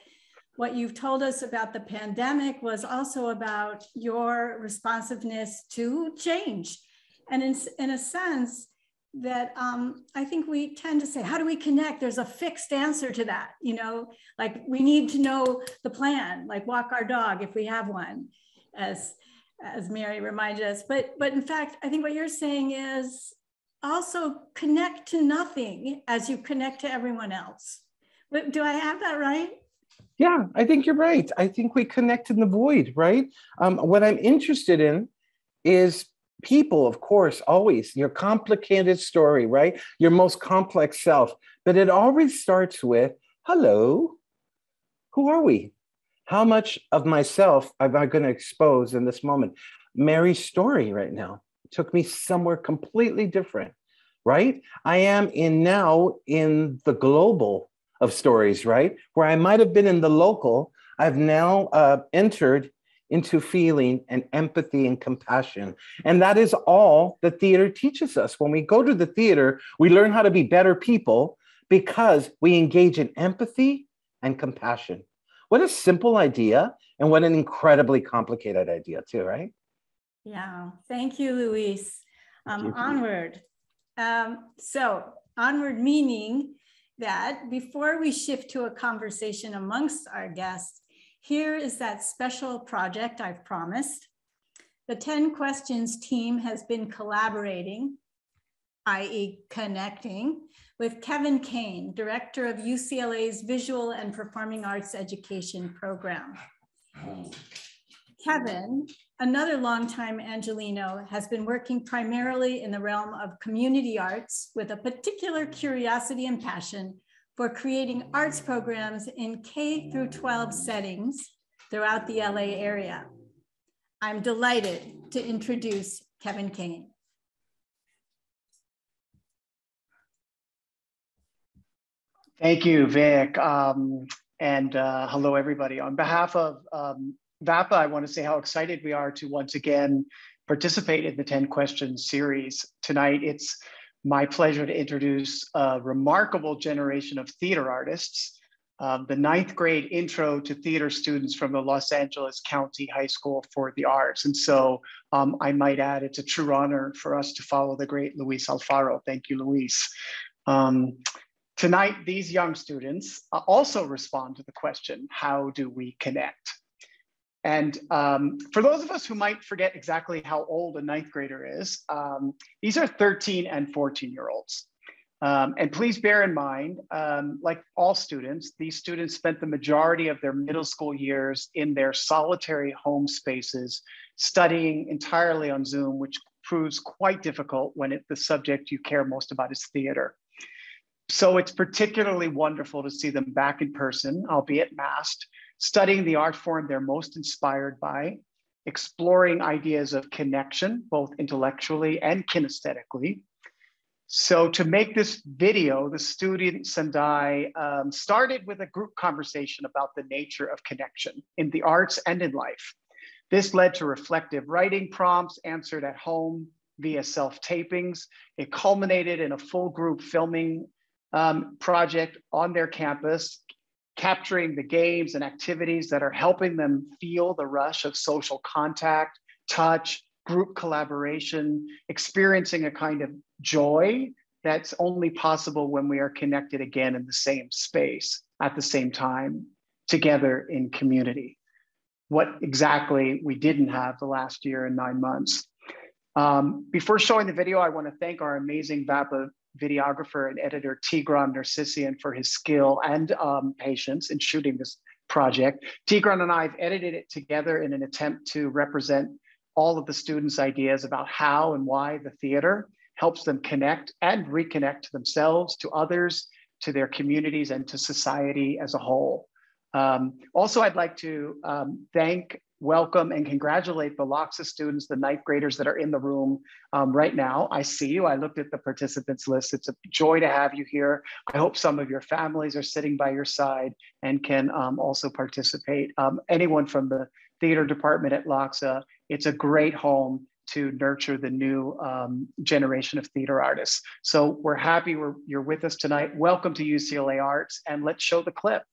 what you've told us about the pandemic was also about your responsiveness to change, and in in a sense that um, I think we tend to say, how do we connect? There's a fixed answer to that, you know, like we need to know the plan, like walk our dog if we have one, as as Mary reminded us. But but in fact, I think what you're saying is also connect to nothing as you connect to everyone else. Do I have that right? Yeah, I think you're right. I think we connect in the void, right? Um, what I'm interested in is people, of course, always your complicated story, right? Your most complex self. But it always starts with hello, who are we? How much of myself am I going to expose in this moment? Mary's story right now took me somewhere completely different, right? I am in now in the global of stories, right? Where I might have been in the local, I've now uh, entered into feeling and empathy and compassion. And that is all the theater teaches us. When we go to the theater, we learn how to be better people because we engage in empathy and compassion. What a simple idea, and what an incredibly complicated idea, too, right? Yeah, thank you, Luis. Um, onward. Um, so, onward meaning that before we shift to a conversation amongst our guests, here is that special project I've promised. The 10 questions team has been collaborating, i.e. connecting, with Kevin Kane, director of UCLA's Visual and Performing Arts Education Program. Kevin, another longtime Angelino, has been working primarily in the realm of community arts with a particular curiosity and passion for creating arts programs in K through 12 settings throughout the LA area. I'm delighted to introduce Kevin Kane. Thank you, Vic. Um, and uh, hello, everybody. On behalf of um, VAPA, I want to say how excited we are to once again participate in the 10 questions series. Tonight, it's my pleasure to introduce a remarkable generation of theater artists, um, the ninth grade intro to theater students from the Los Angeles County High School for the Arts. And so um, I might add, it's a true honor for us to follow the great Luis Alfaro. Thank you, Luis. Um, tonight, these young students uh, also respond to the question, how do we connect? And um, for those of us who might forget exactly how old a ninth grader is, um, these are 13 and 14 year olds. Um, and please bear in mind, um, like all students, these students spent the majority of their middle school years in their solitary home spaces, studying entirely on Zoom, which proves quite difficult when it, the subject you care most about is theater. So it's particularly wonderful to see them back in person, albeit masked, studying the art form they're most inspired by, exploring ideas of connection, both intellectually and kinesthetically. So to make this video, the students and I um, started with a group conversation about the nature of connection in the arts and in life. This led to reflective writing prompts answered at home via self-tapings. It culminated in a full group filming um, project on their campus, capturing the games and activities that are helping them feel the rush of social contact, touch, group collaboration, experiencing a kind of joy that's only possible when we are connected again in the same space at the same time, together in community. What exactly we didn't have the last year and nine months. Um, before showing the video, I want to thank our amazing VAPA videographer and editor Tigran Narcissian for his skill and um, patience in shooting this project. Tigran and I have edited it together in an attempt to represent all of the students' ideas about how and why the theater helps them connect and reconnect to themselves, to others, to their communities, and to society as a whole. Um, also, I'd like to um, thank welcome and congratulate the LACHSA students, the ninth graders that are in the room um, right now. I see you. I looked at the participants list. It's a joy to have you here. I hope some of your families are sitting by your side and can um, also participate. Um, anyone from the theater department at LACHSA, it's a great home to nurture the new um, generation of theater artists. So we're happy we're, you're with us tonight. Welcome to UCLA Arts and let's show the clip.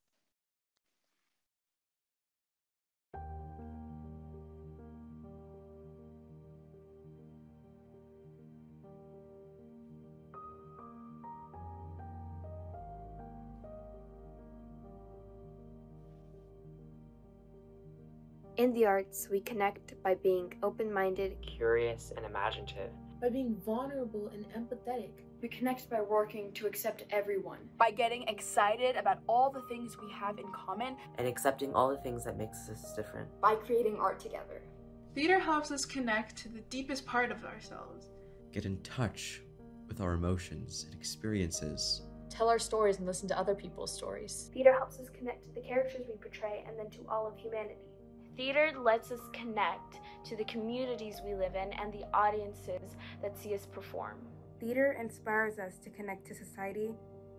In the arts, we connect by being open minded, curious, and imaginative. By being vulnerable and empathetic. We connect by working to accept everyone. By getting excited about all the things we have in common. And accepting all the things that makes us different. By creating art together. Theater helps us connect to the deepest part of ourselves. Get in touch with our emotions and experiences. Tell our stories and listen to other people's stories. Theater helps us connect to the characters we portray and then to all of humanity. Theater lets us connect to the communities we live in and the audiences that see us perform. Theater inspires us to connect to society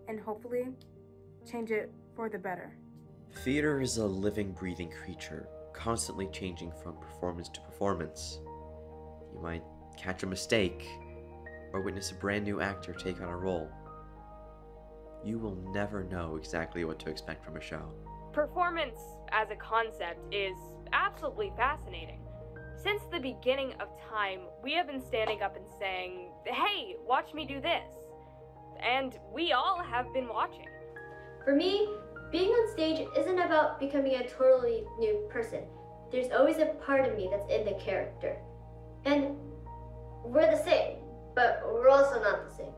and hopefully change it for the better. Theater is a living, breathing creature, constantly changing from performance to performance. You might catch a mistake or witness a brand new actor take on a role. You will never know exactly what to expect from a show. Performance as a concept is absolutely fascinating. Since the beginning of time, we have been standing up and saying, hey, watch me do this. And we all have been watching. For me, being on stage isn't about becoming a totally new person. There's always a part of me that's in the character. And we're the same, but we're also not the same.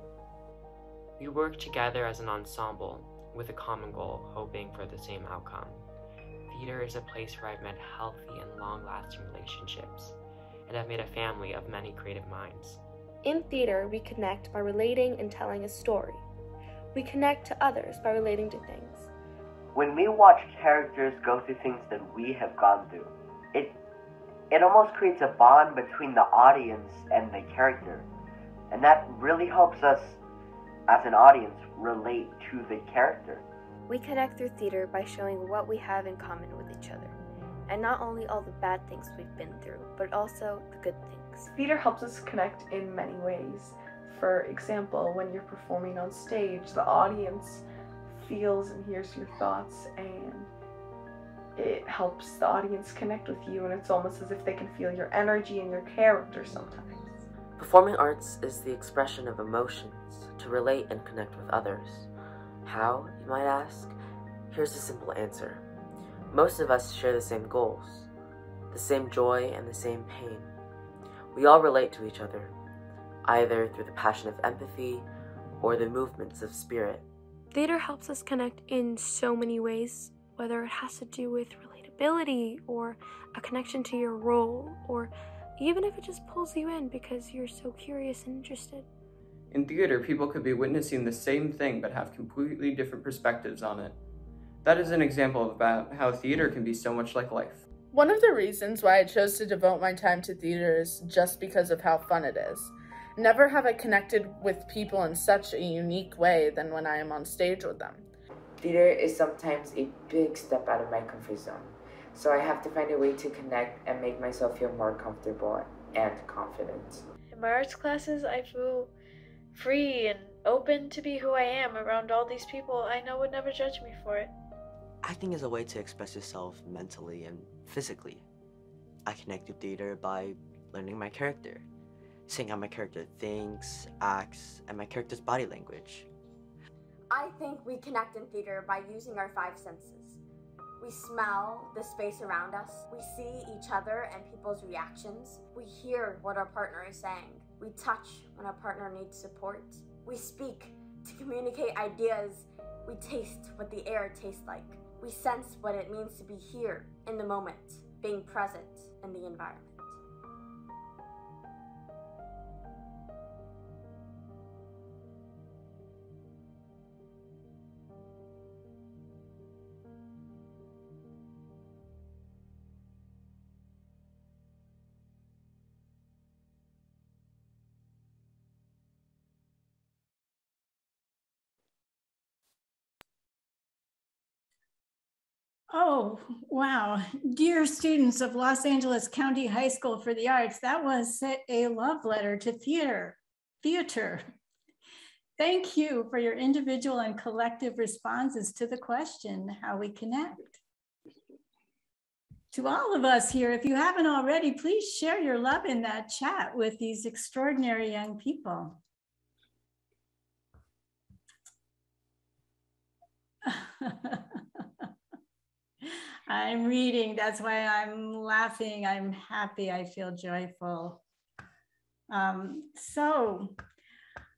We work together as an ensemble with a common goal, hoping for the same outcome. Theater is a place where I've met healthy and long lasting relationships, and I've made a family of many creative minds. In theater, we connect by relating and telling a story. We connect to others by relating to things. When we watch characters go through things that we have gone through, it it almost creates a bond between the audience and the character. And that really helps us as an audience relate to the character. We connect through theater by showing what we have in common with each other, and not only all the bad things we've been through, but also the good things. Theater helps us connect in many ways. For example, when you're performing on stage, the audience feels and hears your thoughts, and it helps the audience connect with you, and it's almost as if they can feel your energy and your character sometimes. Performing arts is the expression of emotions to relate and connect with others. How, you might ask? Here's a simple answer. Most of us share the same goals, the same joy and the same pain. We all relate to each other, either through the passion of empathy or the movements of spirit. Theater helps us connect in so many ways, whether it has to do with relatability or a connection to your role, or even if it just pulls you in because you're so curious and interested. In theater, people could be witnessing the same thing but have completely different perspectives on it. That is an example about how theater can be so much like life. One of the reasons why I chose to devote my time to theater is just because of how fun it is. Never have I connected with people in such a unique way than when I am on stage with them. Theater is sometimes a big step out of my comfort zone, so I have to find a way to connect and make myself feel more comfortable and confident. In my arts classes, I feel free and open to be who I am around all these people I know would never judge me for it. Acting is a way to express yourself mentally and physically. I connect to theater by learning my character, seeing how my character thinks, acts, and my character's body language. I think we connect in theater by using our five senses. We smell the space around us, we see each other and people's reactions, we hear what our partner is saying, we touch when our partner needs support, We speak to communicate ideas. We taste what the air tastes like. We sense what it means to be here in the moment, being present in the environment. Oh, wow. Dear students of Los Angeles County High School for the Arts, that was a love letter to theater. Theater. Thank you for your individual and collective responses to the question, how we connect. To all of us here, if you haven't already, please share your love in that chat with these extraordinary young people. I'm reading. That's why I'm laughing. I'm happy. I feel joyful. Um, so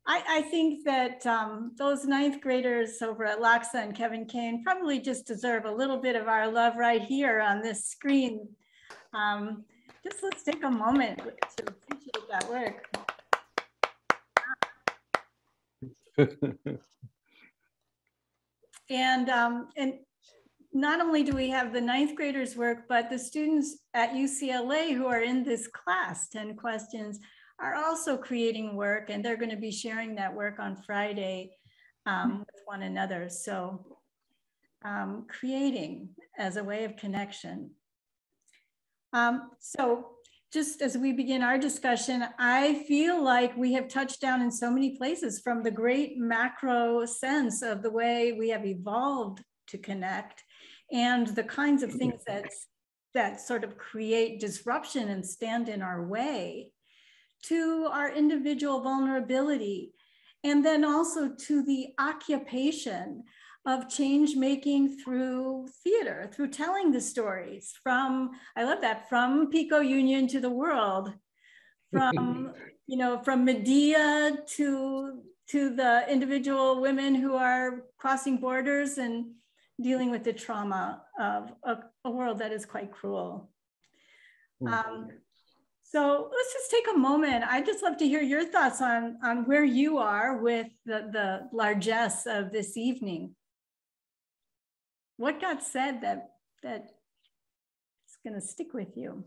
I, I, think that um, those ninth graders over at LACHSA and Kevin Kane probably just deserve a little bit of our love right here on this screen. Um, just let's take a moment to appreciate that work. and um, and not only do we have the ninth graders work, but the students at UCLA who are in this class, 10 questions, are also creating work and they're gonna be sharing that work on Friday um, with one another. So um, creating as a way of connection. Um, so just as we begin our discussion, I feel like we have touched down in so many places from the great macro sense of the way we have evolved to connect and the kinds of things that that sort of create disruption and stand in our way to our individual vulnerability and then also to the occupation of change making through theater through telling the stories from i love that from pico union to the world from you know from medea to to the individual women who are crossing borders and dealing with the trauma of a, a world that is quite cruel. Mm-hmm. Um, so let's just take a moment. I'd just love to hear your thoughts on, on where you are with the, the largesse of this evening. What got said that, that is going to stick with you?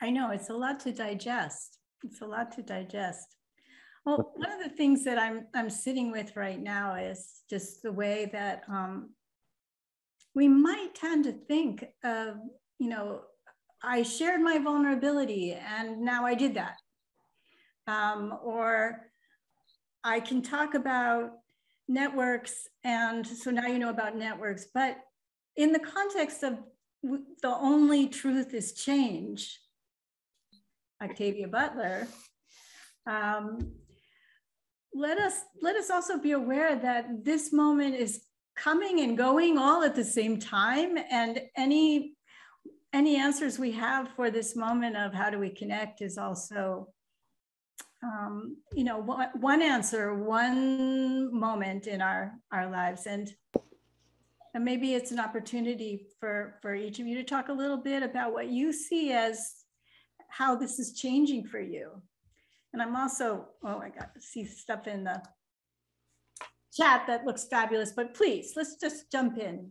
I know it's a lot to digest. It's a lot to digest. Well, one of the things that I'm I'm sitting with right now is just the way that um, we might tend to think of, you know, I shared my vulnerability and now I did that. Um, or I can talk about networks and so now you know about networks, but in the context of the only truth is change, Octavia Butler, um, let us let us also be aware that this moment is coming and going all at the same time, and any any answers we have for this moment of how do we connect is also um, you know one, answer one moment in our our lives. And and maybe it's an opportunity for for each of you to talk a little bit about what you see as how this is changing for you. And I'm also, oh, I got to see stuff in the chat that looks fabulous, but please, let's just jump in.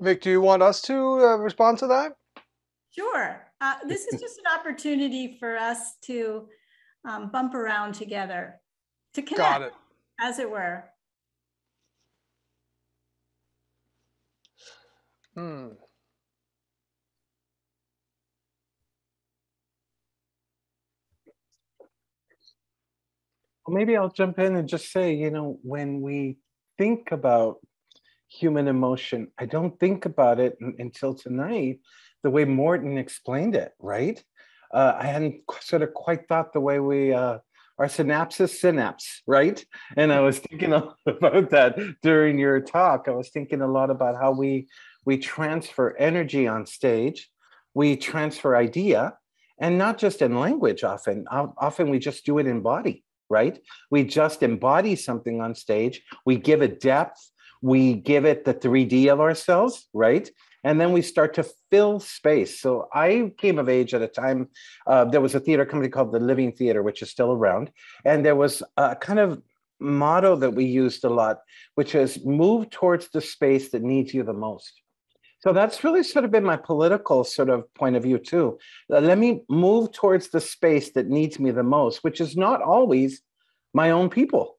Vic, do you want us to uh, respond to that? Sure. Uh, this is just an opportunity for us to um, bump around together, to connect, as it were. Hmm. Well, maybe I'll jump in and just say, you know, when we think about human emotion, I don't think about it until tonight the way Morten explained it, right? uh, I hadn't sort of quite thought the way we uh, our synapses synapse, right? And I was thinking about that during your talk. I was thinking a lot about how we we transfer energy on stage, we transfer idea, and not just in language. Often, often we just do it in body, right? We just embody something on stage. We give it depth. We give it the 3D of ourselves, right? and then we start to fill space. So I came of age at a time, uh, there was a theater company called the Living Theater, which is still around. And there was a kind of motto that we used a lot, which is move towards the space that needs you the most. So that's really sort of been my political sort of point of view too. Uh, let me move towards the space that needs me the most, which is not always my own people.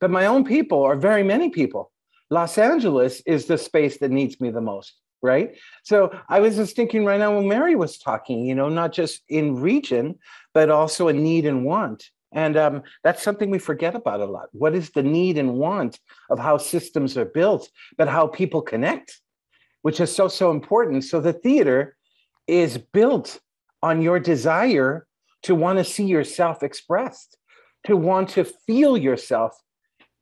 But my own people are very many people. Los Angeles is the space that needs me the most right? So I was just thinking right now when Mary was talking, you know, not just in region, but also a need and want. And um, that's something we forget about a lot. What is the need and want of how systems are built, but how people connect, which is so, so important. So the theater is built on your desire to want to see yourself expressed, to want to feel yourself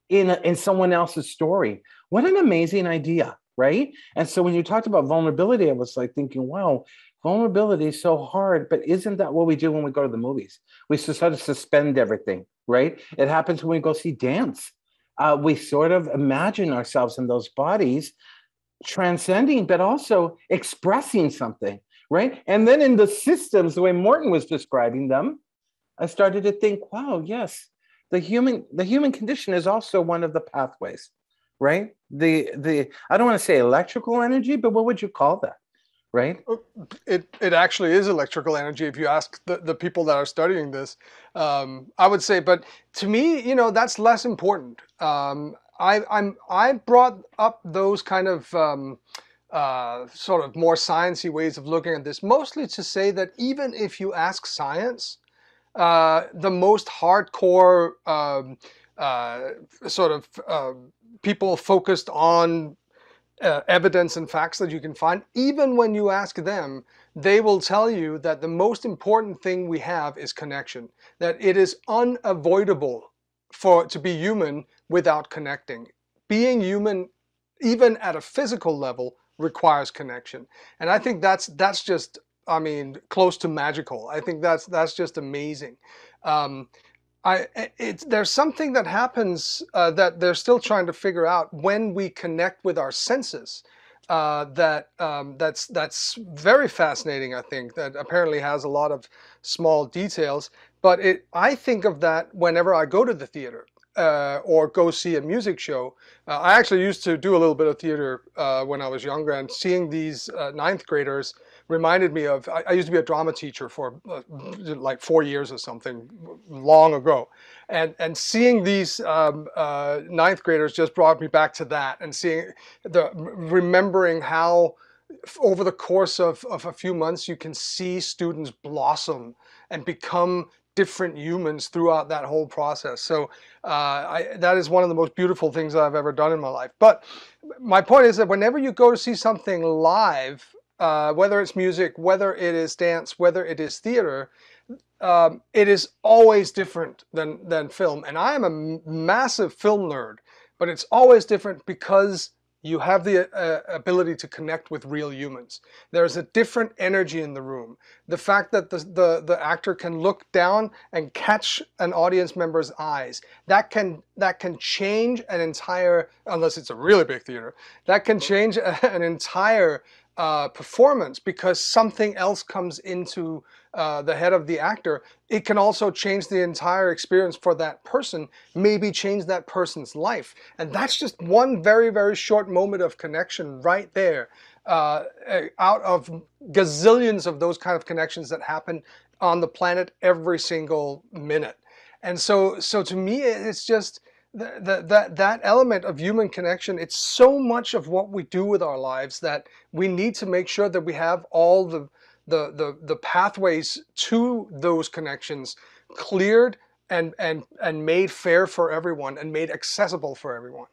in, in someone else's story. What an amazing idea right? And so when you talked about vulnerability, I was like thinking, wow, vulnerability is so hard, but isn't that what we do when we go to the movies? We sort of suspend everything, right? It happens when we go see dance. Uh, we sort of imagine ourselves in those bodies transcending, but also expressing something, right? And then in the systems, the way Morten was describing them, I started to think, wow, yes, the human the human condition is also one of the pathways right? The the I don't want to say electrical energy, but what would you call that? Right? Uh, it it actually is electrical energy if you ask the, the people that are studying this. Um, I would say, but to me, you know, that's less important. Um, I I'm I brought up those kind of um, uh, sort of more sciencey ways of looking at this, mostly to say that even if you ask science, uh, the most hardcore um, uh, sort of uh, people focused on uh, evidence and facts that you can find, even when you ask them, they will tell you that the most important thing we have is connection, that it is unavoidable for to be human without connecting. Being human, even at a physical level, requires connection. And I think that's that's just, I mean, close to magical. I think that's that's just amazing. Um, I, it's, there's something that happens uh, that they're still trying to figure out when we connect with our senses. Uh, that um, that's that's very fascinating. I think that apparently has a lot of small details. But it, I think of that whenever I go to the theater uh, or go see a music show. Uh, I actually used to do a little bit of theater uh, when I was younger, and seeing these uh, ninth graders reminded me of I, I, used to be a drama teacher for uh, like four years or something long ago and and seeing these um, uh, ninth graders just brought me back to that and seeing the remembering how over the course of, of a few months you can see students blossom and become different humans throughout that whole process. So uh, I, that is one of the most beautiful things that I've ever done in my life. But my point is that whenever you go to see something live, uh, whether it's music, whether it is dance, whether it is theater, um, it is always different than, than film. And I am a massive film nerd, but it's always different because you have the uh, ability to connect with real humans. There's a different energy in the room. The fact that the, the, the actor can look down and catch an audience member's eyes, that can, that can change an entire, unless it's a really big theater, that can change an entire uh, performance because something else comes into uh, the head of the actor, it can also change the entire experience for that person, maybe change that person's life. And that's just one very, very short moment of connection right there uh, out of gazillions of those kind of connections that happen on the planet every single minute. And so, so to me, it's just, that, that, that element of human connection, it's so much of what we do with our lives that we need to make sure that we have all the, the, the, the pathways to those connections cleared and, and, and made fair for everyone and made accessible for everyone.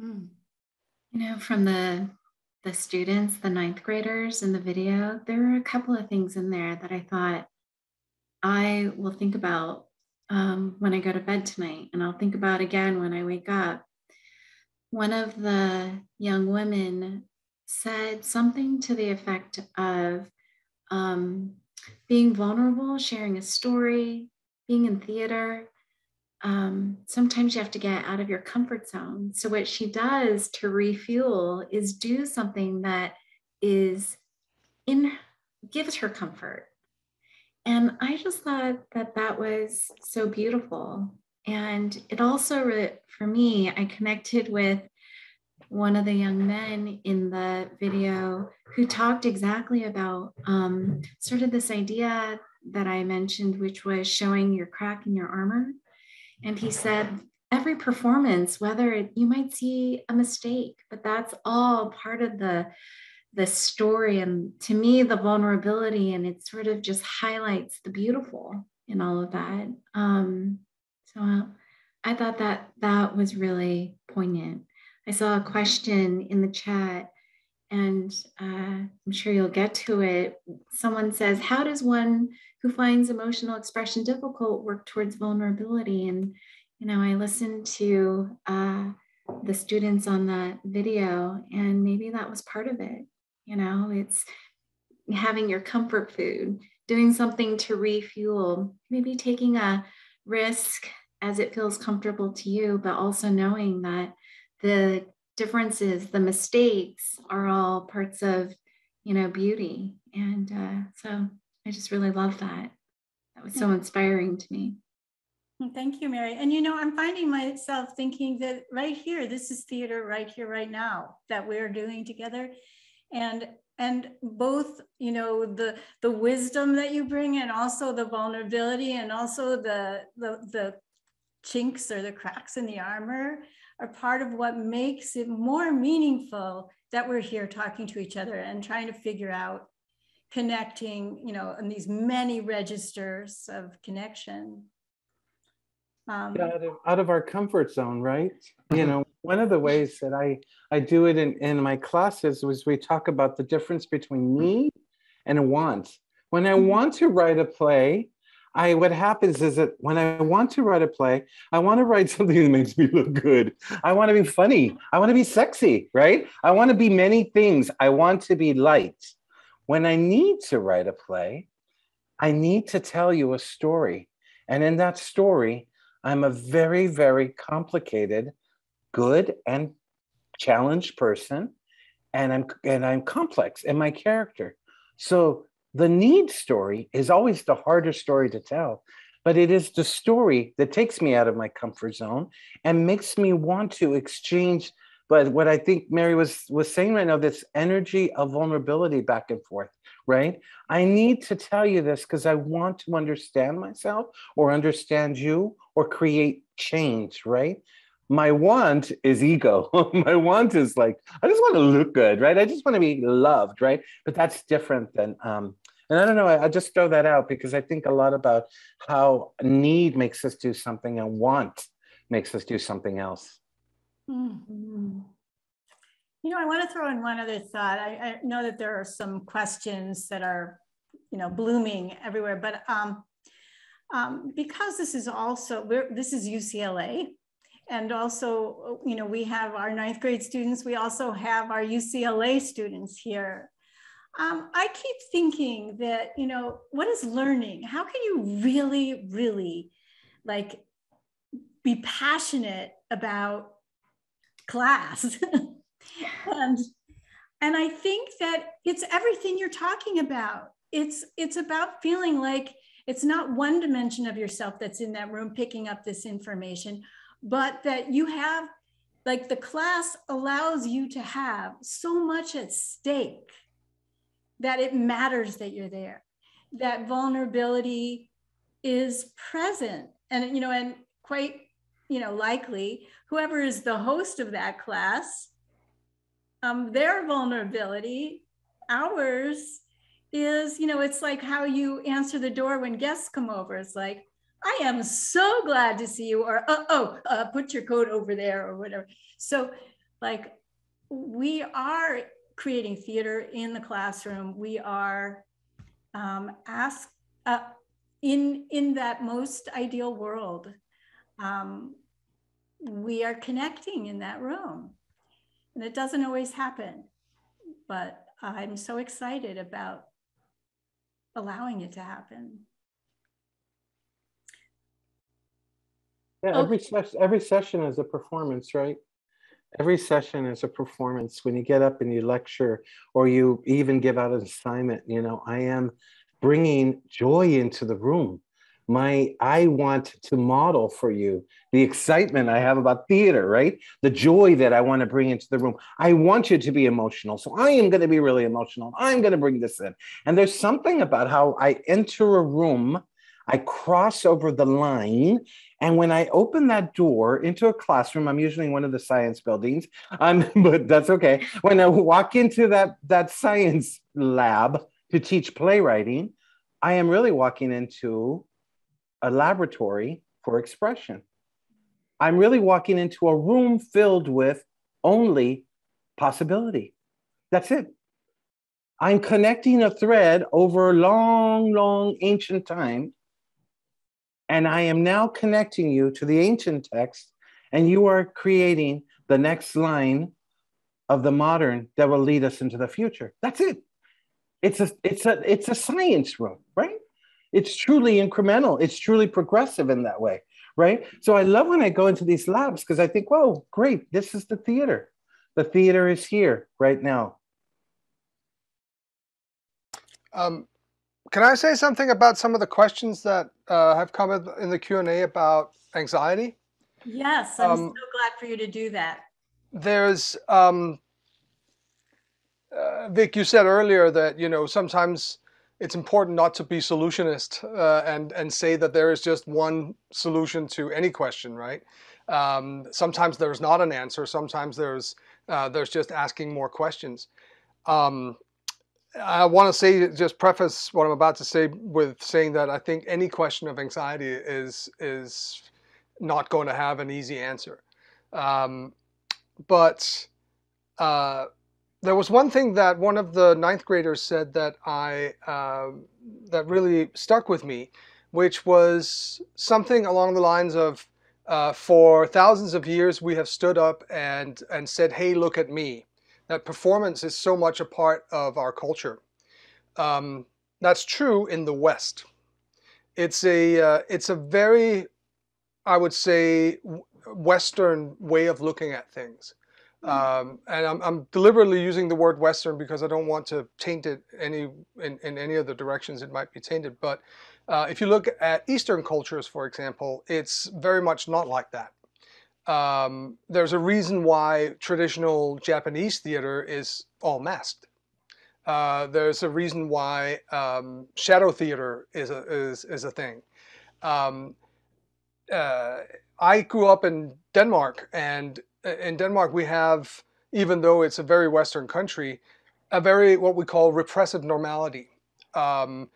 Mm. You know, from the the students, the ninth graders in the video, there were a couple of things in there that I thought I will think about um, when I go to bed tonight, and I'll think about again when I wake up. One of the young women said something to the effect of um, being vulnerable, sharing a story, being in theater. Um, sometimes you have to get out of your comfort zone. So, what she does to refuel is do something that is in gives her comfort. And I just thought that that was so beautiful. And it also, for me, I connected with one of the young men in the video who talked exactly about um, sort of this idea that I mentioned, which was showing your crack in your armor. And he said, every performance, whether it, you might see a mistake, but that's all part of the the story and to me the vulnerability and it sort of just highlights the beautiful in all of that um, so uh, i thought that that was really poignant i saw a question in the chat and uh, i'm sure you'll get to it. Someone says how does one who finds emotional expression difficult work towards vulnerability? And you know i listened to uh, the students on that video and maybe that was part of it. You know, it's having your comfort food, doing something to refuel, maybe taking a risk as it feels comfortable to you, but also knowing that the differences, the mistakes are all parts of, you know, beauty. And uh, so I just really love that. That was so inspiring to me. Thank you, Mary. And you know, I'm finding myself thinking that right here, this is theater right here, right now, that we're doing together and and both you know the the wisdom that you bring and also the vulnerability and also the the, the chinks or the cracks in the armor are part of what makes it more meaningful that we're here talking to each other and trying to figure out connecting you know in these many registers of connection um, out, of, out of our comfort zone right you know one of the ways that I, I do it in, in my classes was we talk about the difference between need and want. When I mm-hmm. want to write a play, I what happens is that when I want to write a play, I want to write something that makes me look good. I want to be funny. I want to be sexy, right? I want to be many things. I want to be light. When I need to write a play, I need to tell you a story. And in that story, I'm a very, very complicated good and challenged person and i'm and i'm complex in my character so the need story is always the hardest story to tell but it is the story that takes me out of my comfort zone and makes me want to exchange but what i think mary was was saying right now this energy of vulnerability back and forth right? I need to tell you this because i want to understand myself or understand you or create change right my want is ego. my want is like, I just want to look good, right? I just want to be loved, right? But that's different than, um, and I don't know, I, I just throw that out because I think a lot about how need makes us do something and want makes us do something else. Mm-hmm. You know, I want to throw in one other thought. I, I, know that there are some questions that are, you know, blooming everywhere, but um, um, because this is also, this is UCLA, and also, you know, we have our ninth grade students. We also have our UCLA students here. Um, I keep thinking that, you know, what is learning? How can you really, really like be passionate about class? and, and I think that it's everything you're talking about. It's, it's about feeling like it's not one dimension of yourself that's in that room picking up this information, but that you have like the class allows you to have so much at stake that it matters that you're there that vulnerability is present. And you know and quite you know likely whoever is the host of that class um, their vulnerability ours is you know it's like how you answer the door when guests come over. It's like I am so glad to see you, or uh, oh, uh, put your coat over there, or whatever. So, like, we are creating theater in the classroom. We are um, asked, uh, in in that most ideal world, um, we are connecting in that room, and it doesn't always happen. But I'm so excited about allowing it to happen. Yeah, oh. every session, every session is a performance, right? Every session is a performance. When you get up and you lecture, or you even give out an assignment, you know, I am bringing joy into the room. My, I want to model for you the excitement I have about theater, right? The joy that I want to bring into the room. I want you to be emotional. So I am going to be really emotional. I'm going to bring this in. And there's something about how I enter a room, I cross over the line and when I open that door into a classroom, I'm usually in one of the science buildings, um, but that's okay. When I walk into that, that science lab to teach playwriting, I am really walking into a laboratory for expression. I'm really walking into a room filled with only possibility. That's it. I'm connecting a thread over long, long ancient time and I am now connecting you to the ancient text, and you are creating the next line of the modern that will lead us into the future. That's it. It's a it's a it's a science room, right? It's truly incremental. It's truly progressive in that way, right? So I love when I go into these labs because I think, whoa, great, this is the theater. The theater is here right now. Um, can I say something about some of the questions that uh, have come in the Q&A about anxiety? Yes, I'm um, so glad for you to do that. There's, um, uh, Vic, you said earlier that, you know, sometimes it's important not to be solutionist uh, and, and say that there is just one solution to any question, right? Um, sometimes there's not an answer. Sometimes there's, uh, there's just asking more questions. Um, I want to say, just preface what I'm about to say with saying that I think any question of anxiety is is not going to have an easy answer. Um, but uh, there was one thing that one of the ninth graders said that I uh, that really stuck with me, which was something along the lines of, uh, "For thousands of years, we have stood up and and said, hey, look at me." That performance is so much a part of our culture. Um, that's true in the West. It's a uh, it's a very, I would say, Western way of looking at things. Hmm. Um, and I'm, I'm, deliberately using the word Western because I don't want to taint it any in, in any of the directions it might be tainted. But uh, if you look at Eastern cultures, for example, it's very much not like that um, there's a reason why traditional Japanese theater is all masked. Uh, there's a reason why um, shadow theater is a, is, is a thing. Um, uh, I grew up in Denmark, and uh, in Denmark we have, even though it's a very Western country, a very what we call repressive normality. Um,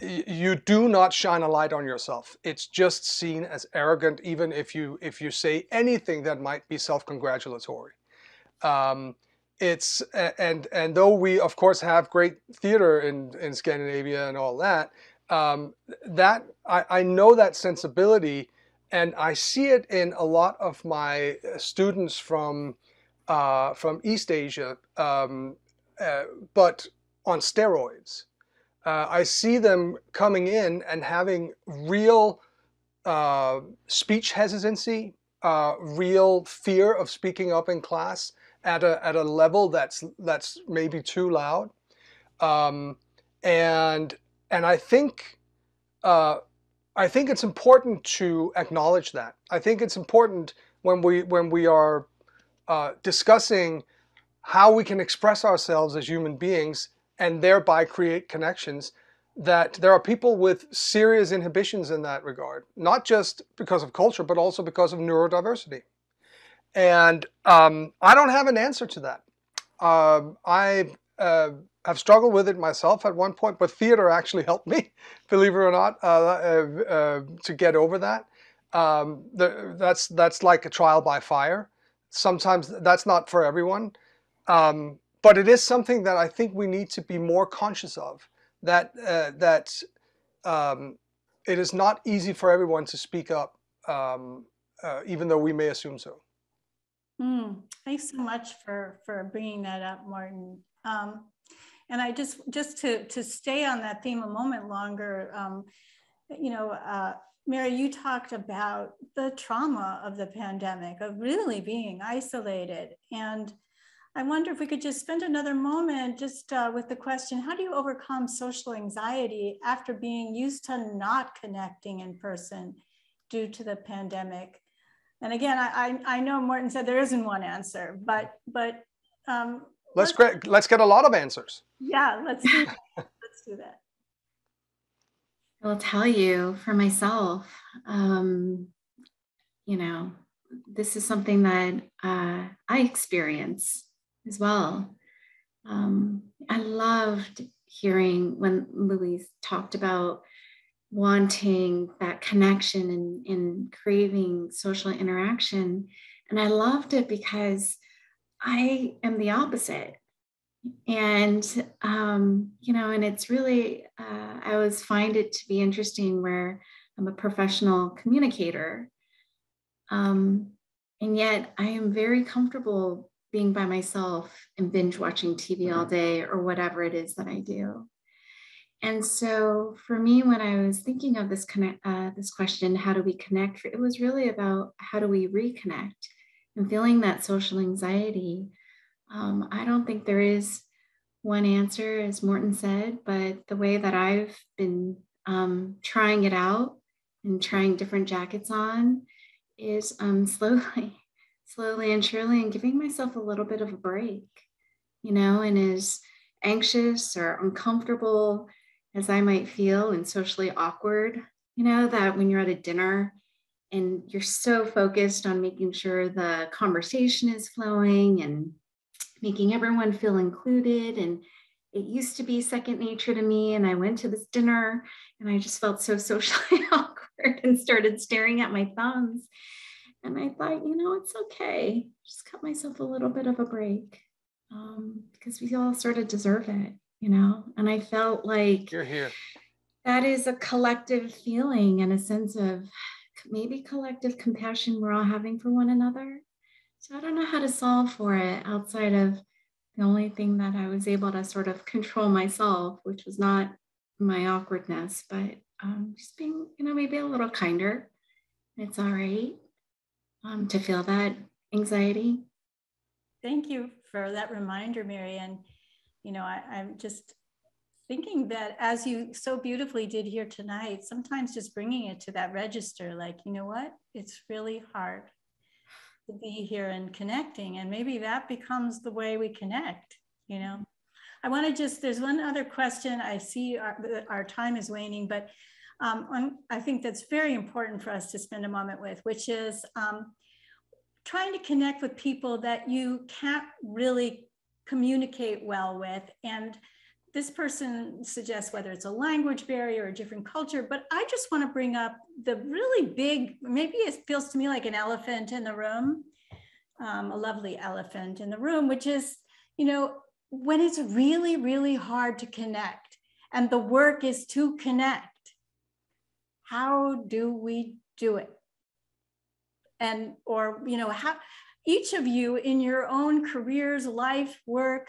you do not shine a light on yourself. It's just seen as arrogant, even if you if you say anything that might be self-congratulatory. Um, it's and and though we of course have great theater in in Scandinavia and all that, um, that I, I know that sensibility, and I see it in a lot of my students from uh, from East Asia, um, uh, but on steroids uh, I see them coming in and having real uh, speech hesitancy, uh, real fear of speaking up in class at a, at a level that's, that's maybe too loud. Um, and, and I think, uh, I think it's important to acknowledge that. I think it's important when we, when we are uh, discussing how we can express ourselves as human beings and thereby create connections that there are people with serious inhibitions in that regard, not just because of culture, but also because of neurodiversity. And um, I don't have an answer to that. Um, I uh, have struggled with it myself at one point, but theater actually helped me, believe it or not, uh, uh, uh to get over that. Um, the, that's that's like a trial by fire. Sometimes that's not for everyone. Um, but it is something that I think we need to be more conscious of. That uh, that um, it is not easy for everyone to speak up, um, uh, even though we may assume so. Mm, thanks so much for for bringing that up, Martin. Um, and I just just to to stay on that theme a moment longer. Um, you know, uh, Mary, you talked about the trauma of the pandemic, of really being isolated. And I wonder if we could just spend another moment just uh, with the question how do you overcome social anxiety after being used to not connecting in person due to the pandemic? And again, I, I, I know Morten said there isn't one answer, but, but um, let's, let's, let's get a lot of answers. Yeah, let's do that. let's do that. I'll tell you for myself, um, you know, this is something that uh, I experience as well. Um, I loved hearing when Luis talked about wanting that connection and, and craving social interaction. And I loved it because I am the opposite and um, you know and it's really uh, i always find it to be interesting where i'm a professional communicator um, and yet i am very comfortable being by myself and binge watching tv all day or whatever it is that i do. And so for me when i was thinking of this connect uh, this question how do we connect? It was really about how do we reconnect? And feeling that social anxiety um, I don't think there is one answer, as Morten said, but the way that I've been um, trying it out and trying different jackets on is um, slowly, slowly and surely, and giving myself a little bit of a break, you know, and as anxious or uncomfortable as I might feel and socially awkward, you know, that when you're at a dinner and you're so focused on making sure the conversation is flowing and making everyone feel included. And it used to be second nature to me. And I went to this dinner and I just felt so socially awkward and started staring at my thumbs. And I thought, you know, it's okay. Just cut myself a little bit of a break um, because we all sort of deserve it, you know? And I felt like you're here. That is a collective feeling and a sense of maybe collective compassion we're all having for one another. So I don't know how to solve for it outside of the only thing that I was able to sort of control myself, which was not my awkwardness, but um, just being, you know, maybe a little kinder. It's all right um, to feel that anxiety. Thank you for that reminder, Marianne. You know, I, I'm just thinking that as you so beautifully did here tonight, sometimes just bringing it to that register, like, you know what, it's really hard to be here and connecting. And maybe that becomes the way we connect, you know. I want to just, there's one other question. I see our, our time is waning, but um, one, I think that's very important for us to spend a moment with, which is um, trying to connect with people that you can't really communicate well with. And this person suggests whether it's a language barrier or a different culture, but I just want to bring up the really big, maybe it feels to me like an elephant in the room, um, a lovely elephant in the room, which is, you know, when it's really, really hard to connect and the work is to connect, how do we do it? And, or, you know, how each of you in your own careers, life, work,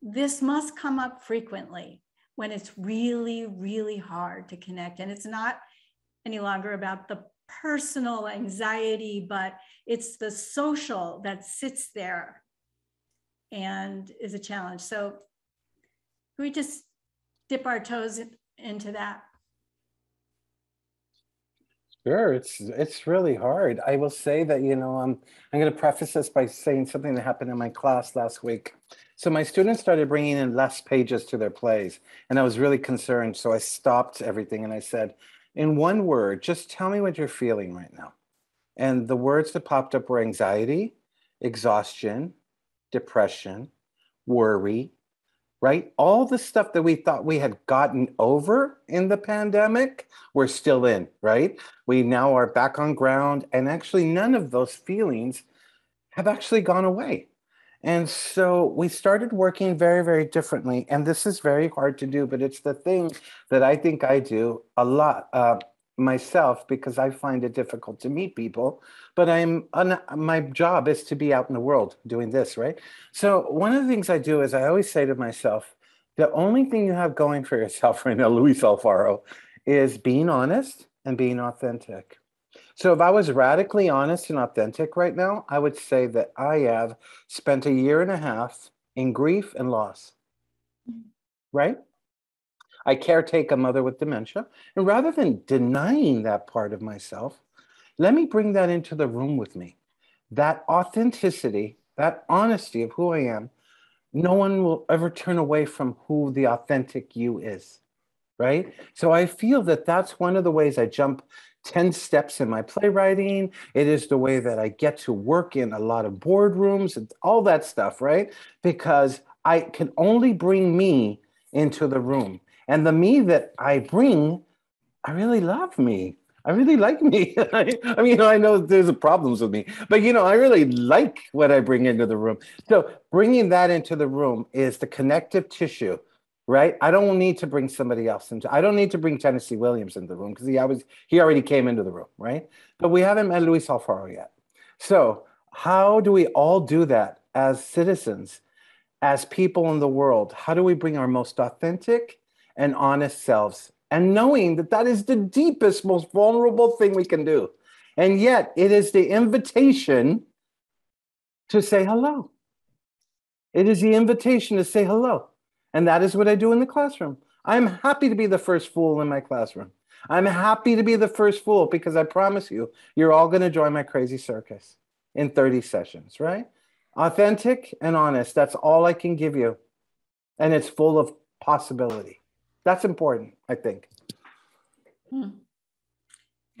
this must come up frequently when it's really, really hard to connect. And it's not any longer about the personal anxiety, but it's the social that sits there and is a challenge. So we just dip our toes into that? Sure, it's it's really hard. I will say that you know um, I'm going to preface this by saying something that happened in my class last week. So my students started bringing in less pages to their plays, and I was really concerned. So I stopped everything and I said, in one word, just tell me what you're feeling right now. And the words that popped up were anxiety, exhaustion, depression, worry, right? All the stuff that we thought we had gotten over in the pandemic, we're still in, right? We now are back on ground, and actually, none of those feelings have actually gone away. And so we started working very, very differently. And this is very hard to do, but it's the thing that I think I do a lot. Uh, myself because I find it difficult to meet people, but I'm un, my job is to be out in the world doing this, right? So one of the things I do is I always say to myself, the only thing you have going for yourself right now, Luis Alfaro, is being honest and being authentic. So if I was radically honest and authentic right now, I would say that I have spent a year and a half in grief and loss. Mm. Right? I caretake a mother with dementia. And rather than denying that part of myself, let me bring that into the room with me. That authenticity, that honesty of who I am, no one will ever turn away from who the authentic you is. Right? So I feel that that's one of the ways I jump 10 steps in my playwriting. It is the way that I get to work in a lot of boardrooms and all that stuff, right? Because I can only bring me into the room. And the me that I bring, I really love me. I really like me. I mean, I know there's problems with me, but you know, I really like what I bring into the room. So bringing that into the room is the connective tissue right? I don't need to bring somebody else into. I don't need to bring Tennessee Williams into the room because he always he already came into the room, right? But we haven't met Luis Alfaro yet. So how do we all do that as citizens, as people in the world? How do we bring our most authentic and honest selves, and knowing that that is the deepest, most vulnerable thing we can do, and yet it is the invitation to say hello. It is the invitation to say hello. And that is what I do in the classroom. I'm happy to be the first fool in my classroom. I'm happy to be the first fool because I promise you, you're all going to join my crazy circus in 30 sessions, right? Authentic and honest. That's all I can give you. And it's full of possibility. That's important, I think. Hmm.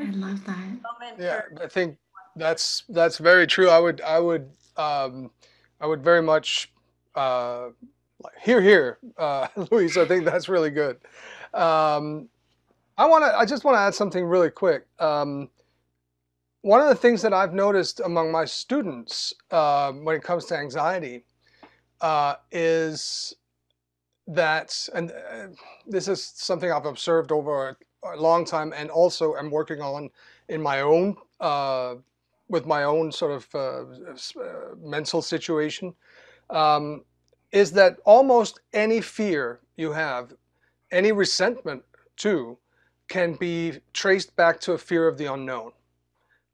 I love that. Yeah, I think that's that's very true. I would I would um, I would very much uh, here, here, uh, Luis. I think that's really good. Um, I want to. I just want to add something really quick. Um, one of the things that I've noticed among my students uh, when it comes to anxiety uh, is that, and uh, this is something I've observed over a, a, long time, and also am working on in my own uh, with my own sort of uh, uh, mental situation. Um, is that almost any fear you have, any resentment too, can be traced back to a fear of the unknown.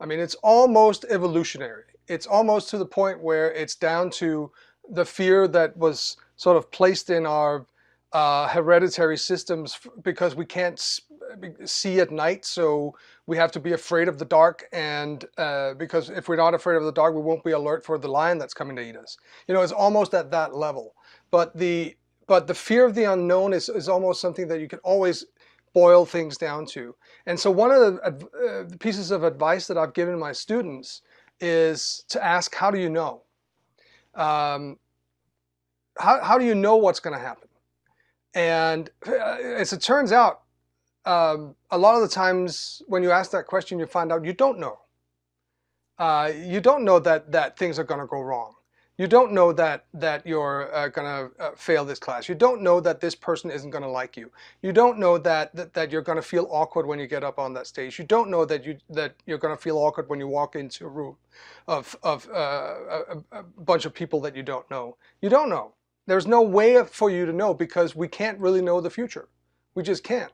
I mean, it's almost evolutionary. It's almost to the point where it's down to the fear that was sort of placed in our uh, hereditary systems because we can't see at night, so we have to be afraid of the dark. And uh, because if we're not afraid of the dark, we won't be alert for the lion that's coming to eat us. You know, it's almost at that level. But the but the fear of the unknown is, is almost something that you can always boil things down to. And so one of the, uh, pieces of advice that I've given my students is to ask, how do you know? Um, how, how do you know what's going to happen? And uh, as it turns out, um, a lot of the times when you ask that question, you find out you don't know. Uh, you don't know that, that things are going to go wrong. You don't know that that you're uh, going to uh, fail this class. You don't know that this person isn't going to like you. You don't know that, that that you're going to feel awkward when you get up on that stage. You don't know that you that you're going to feel awkward when you walk into a room of of uh, a, a bunch of people that you don't know. You don't know. There's no way for you to know because we can't really know the future. We just can't.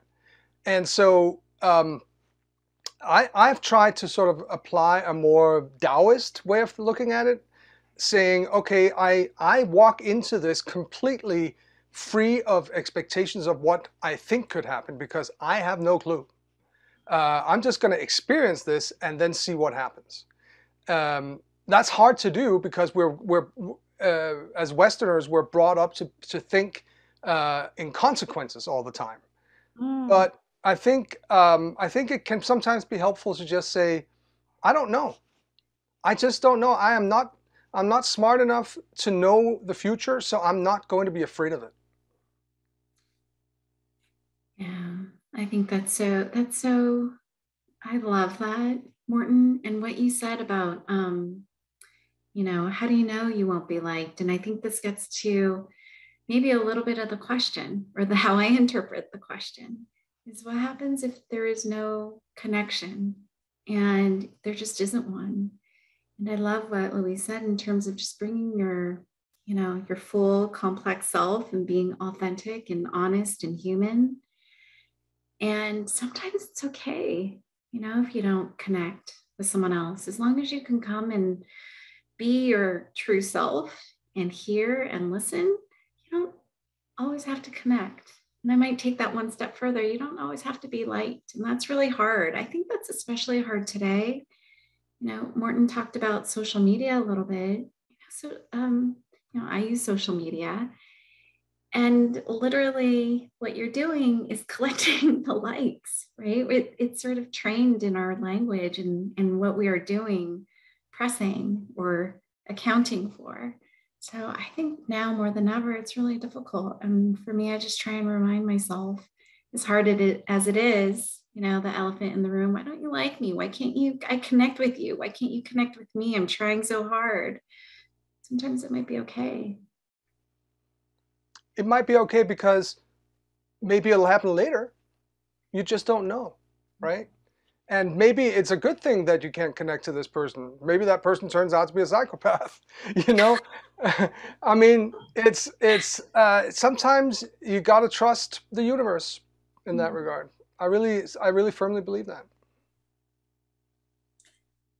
And so um, I, I've tried to sort of apply a more Taoist way of looking at it saying, okay, I, I walk into this completely free of expectations of what I think could happen because I have no clue. Uh, I'm just going to experience this and then see what happens. Um, that's hard to do because we're, we're uh, as Westerners, we're brought up to, to think uh, in consequences all the time. Mm. But I think, um, I think it can sometimes be helpful to just say, I don't know. I just don't know. I am not I'm not smart enough to know the future, so I'm not going to be afraid of it. Yeah, I think that's so, that's so, I love that, Morten, And what you said about, um, you know, how do you know you won't be liked? And I think this gets to maybe a little bit of the question or the how I interpret the question is what happens if there is no connection and there just isn't one. And I love what Luis said in terms of just bringing your, you know, your full complex self and being authentic and honest and human. And sometimes it's okay, you know, if you don't connect with someone else, as long as you can come and be your true self and hear and listen, you don't always have to connect. And I might take that one step further. You don't always have to be liked. And that's really hard. I think that's especially hard today you know, Morten talked about social media a little bit. So, um, you know, I use social media, and literally, what you're doing is collecting the likes, right? It, it's sort of trained in our language and and what we are doing, pressing or accounting for. So I think now more than ever, it's really difficult. And for me, I just try and remind myself, as hard as it is, you know, the elephant in the room. Why don't you like me? Why can't you? I connect with you. Why can't you connect with me? I'm trying so hard. Sometimes it might be okay. It might be okay because maybe it'll happen later. You just don't know, right? And maybe it's a good thing that you can't connect to this person. Maybe that person turns out to be a psychopath. You know, I mean, it's it's uh, sometimes you got to trust the universe in that mm-hmm. regard. I really, I really firmly believe that.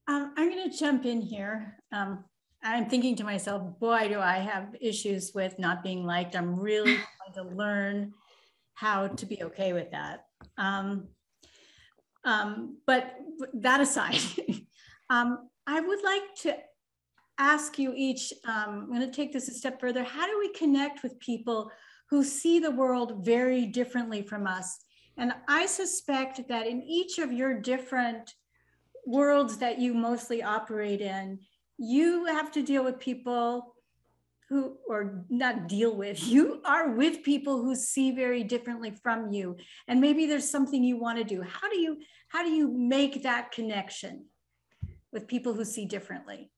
Um, I'm going to jump in here. Um, I'm thinking to myself, boy, do I have issues with not being liked. I'm really trying to learn how to be okay with that. Um, um but that aside, um, I would like to ask you each, um, I'm going to take this a step further. How do we connect with people who see the world very differently from us and I suspect that in each of your different worlds that you mostly operate in, you have to deal with people who, or not deal with, you are with people who see very differently from you. And maybe there's something you want to do. How do you, how do you make that connection with people who see differently?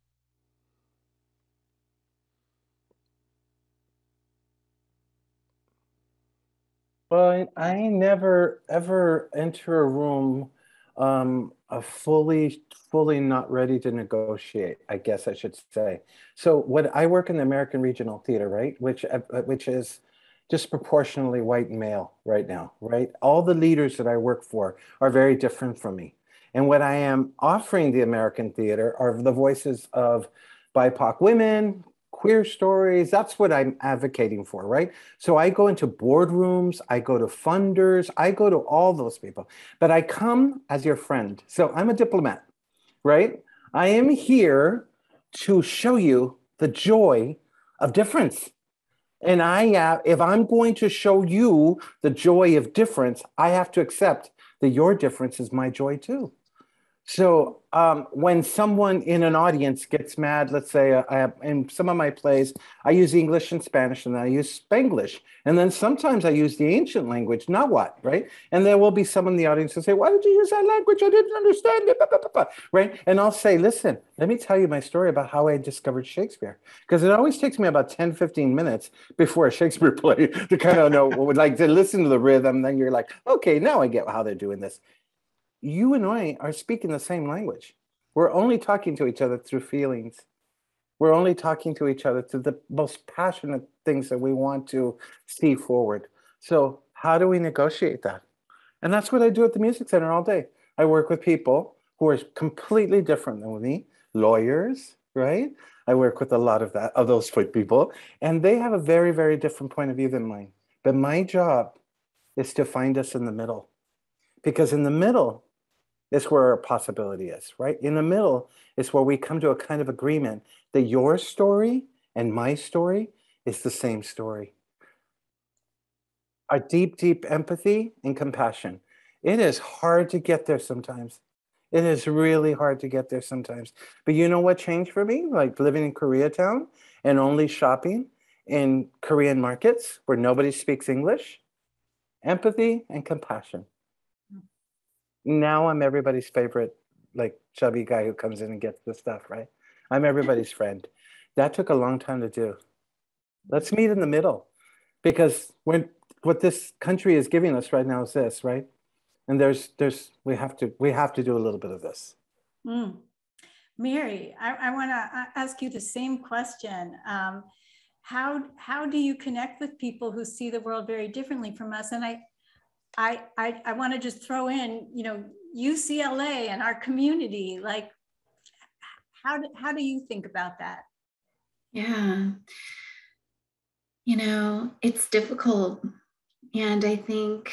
But I never ever enter a room um, a fully fully not ready to negotiate. I guess I should say. So what I work in the American Regional Theater, right, which uh, uh, which is disproportionately white male right now, right? All the leaders that I work for are very different from me. And what I am offering the American theater are the voices of BIPOC women, queer stories. That's what I'm advocating for, right? So I go into boardrooms, I go to funders, I go to all those people, but I come as your friend. So I'm a diplomat, right? I am here to show you the joy of difference. And I, uh, if I'm going to show you the joy of difference, I have to accept that your difference is my joy too. So um, when someone in an audience gets mad, let's say uh, have, in some of my plays, I use English and Spanish, and I use Spanglish, and then sometimes I use the ancient language, Nahuatl, right? And there will be someone in the audience who say, "Why did you use that language? I didn't understand it." Right? And I'll say, "Listen, let me tell you my story about how I discovered Shakespeare, because it always takes me about 10, 15 minutes before a Shakespeare play to kind of know, like to listen to the rhythm. Then you're like, okay, now I get how they're doing this." You and I are speaking the same language. We're only talking to each other through feelings. We're only talking to each other through the most passionate things that we want to see forward. So, how do we negotiate that? And that's what I do at the Music Center all day. I work with people who are completely different than me, lawyers, right? I work with a lot of that of those people, and they have a very, very different point of view than mine. But my job is to find us in the middle, because in the middle is where our possibility is, right? In the middle is where we come to a kind of agreement that your story and my story is the same story. Our deep, deep empathy and compassion. It is hard to get there sometimes. It is really hard to get there sometimes. But you know what changed for me? Like living in Koreatown and only shopping in Korean markets where nobody speaks English. Empathy and compassion now I'm everybody's favorite, like chubby guy who comes in and gets the stuff, right? I'm everybody's friend. That took a long time to do. Let's meet in the middle because when what this country is giving us right now is this, right? and there's there's we have to we have to do a little bit of this mm. mary i, I want to ask you the same question um, how how do you connect with people who see the world very differently from us and i i i, I want to just throw in you know ucla and our community like how do, how do you think about that? Yeah. You know it's difficult. And i think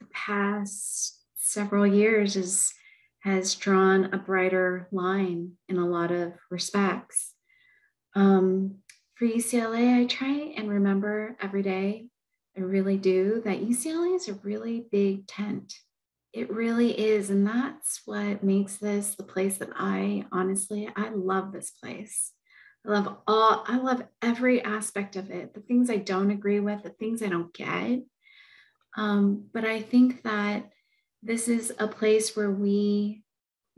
the past several years is has drawn a brighter line in a lot of respects. Um, for UCLA, I try and remember every day, I really do, that UCLA is a really big tent. It really is. And that's what makes this the place that I honestly, I love this place. I love all, I love every aspect of it, the things I don't agree with, the things I don't get. Um, but I think that this is a place where we,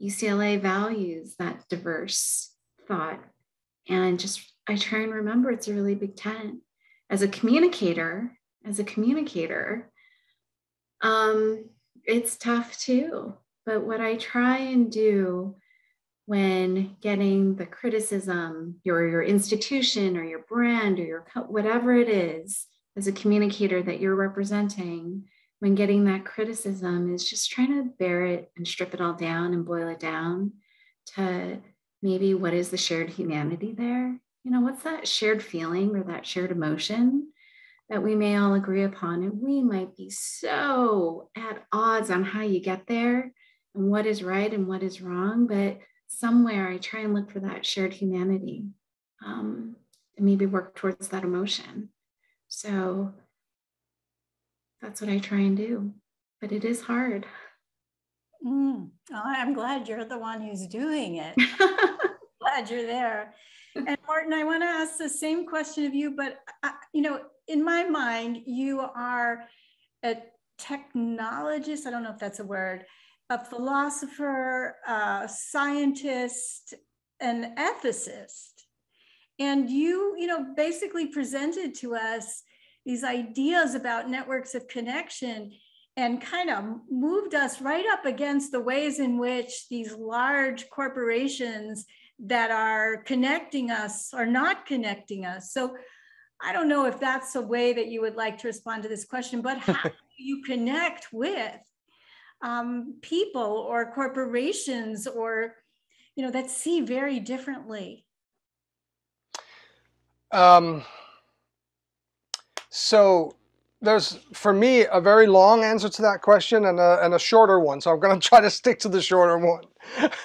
UCLA values that diverse thought and just I try and remember it's a really big tent. As a communicator, as a communicator, um, it's tough too. But what I try and do when getting the criticism, your your institution or your brand or your whatever it is, as a communicator that you're representing, when getting that criticism is just trying to bear it and strip it all down and boil it down to maybe what is the shared humanity there you know, what's that shared feeling or that shared emotion that we may all agree upon? And we might be so at odds on how you get there and what is right and what is wrong. But somewhere I try and look for that shared humanity um, and maybe work towards that emotion. So that's what I try and do. But it is hard. Mm. Oh, I'm glad you're the one who's doing it. glad you're there and Morten, I want to ask the same question of you, but I, uh, you know, in my mind, you are a technologist. I don't know if that's a word, a philosopher, a scientist, an ethicist, and you, you know, basically presented to us these ideas about networks of connection and kind of moved us right up against the ways in which these large corporations that are connecting us are not connecting us. So I don't know if that's a way that you would like to respond to this question, but how do you connect with um, people or corporations or, you know, that see very differently? Um, so there's for me a very long answer to that question and a, and a shorter one so i'm going to try to stick to the shorter one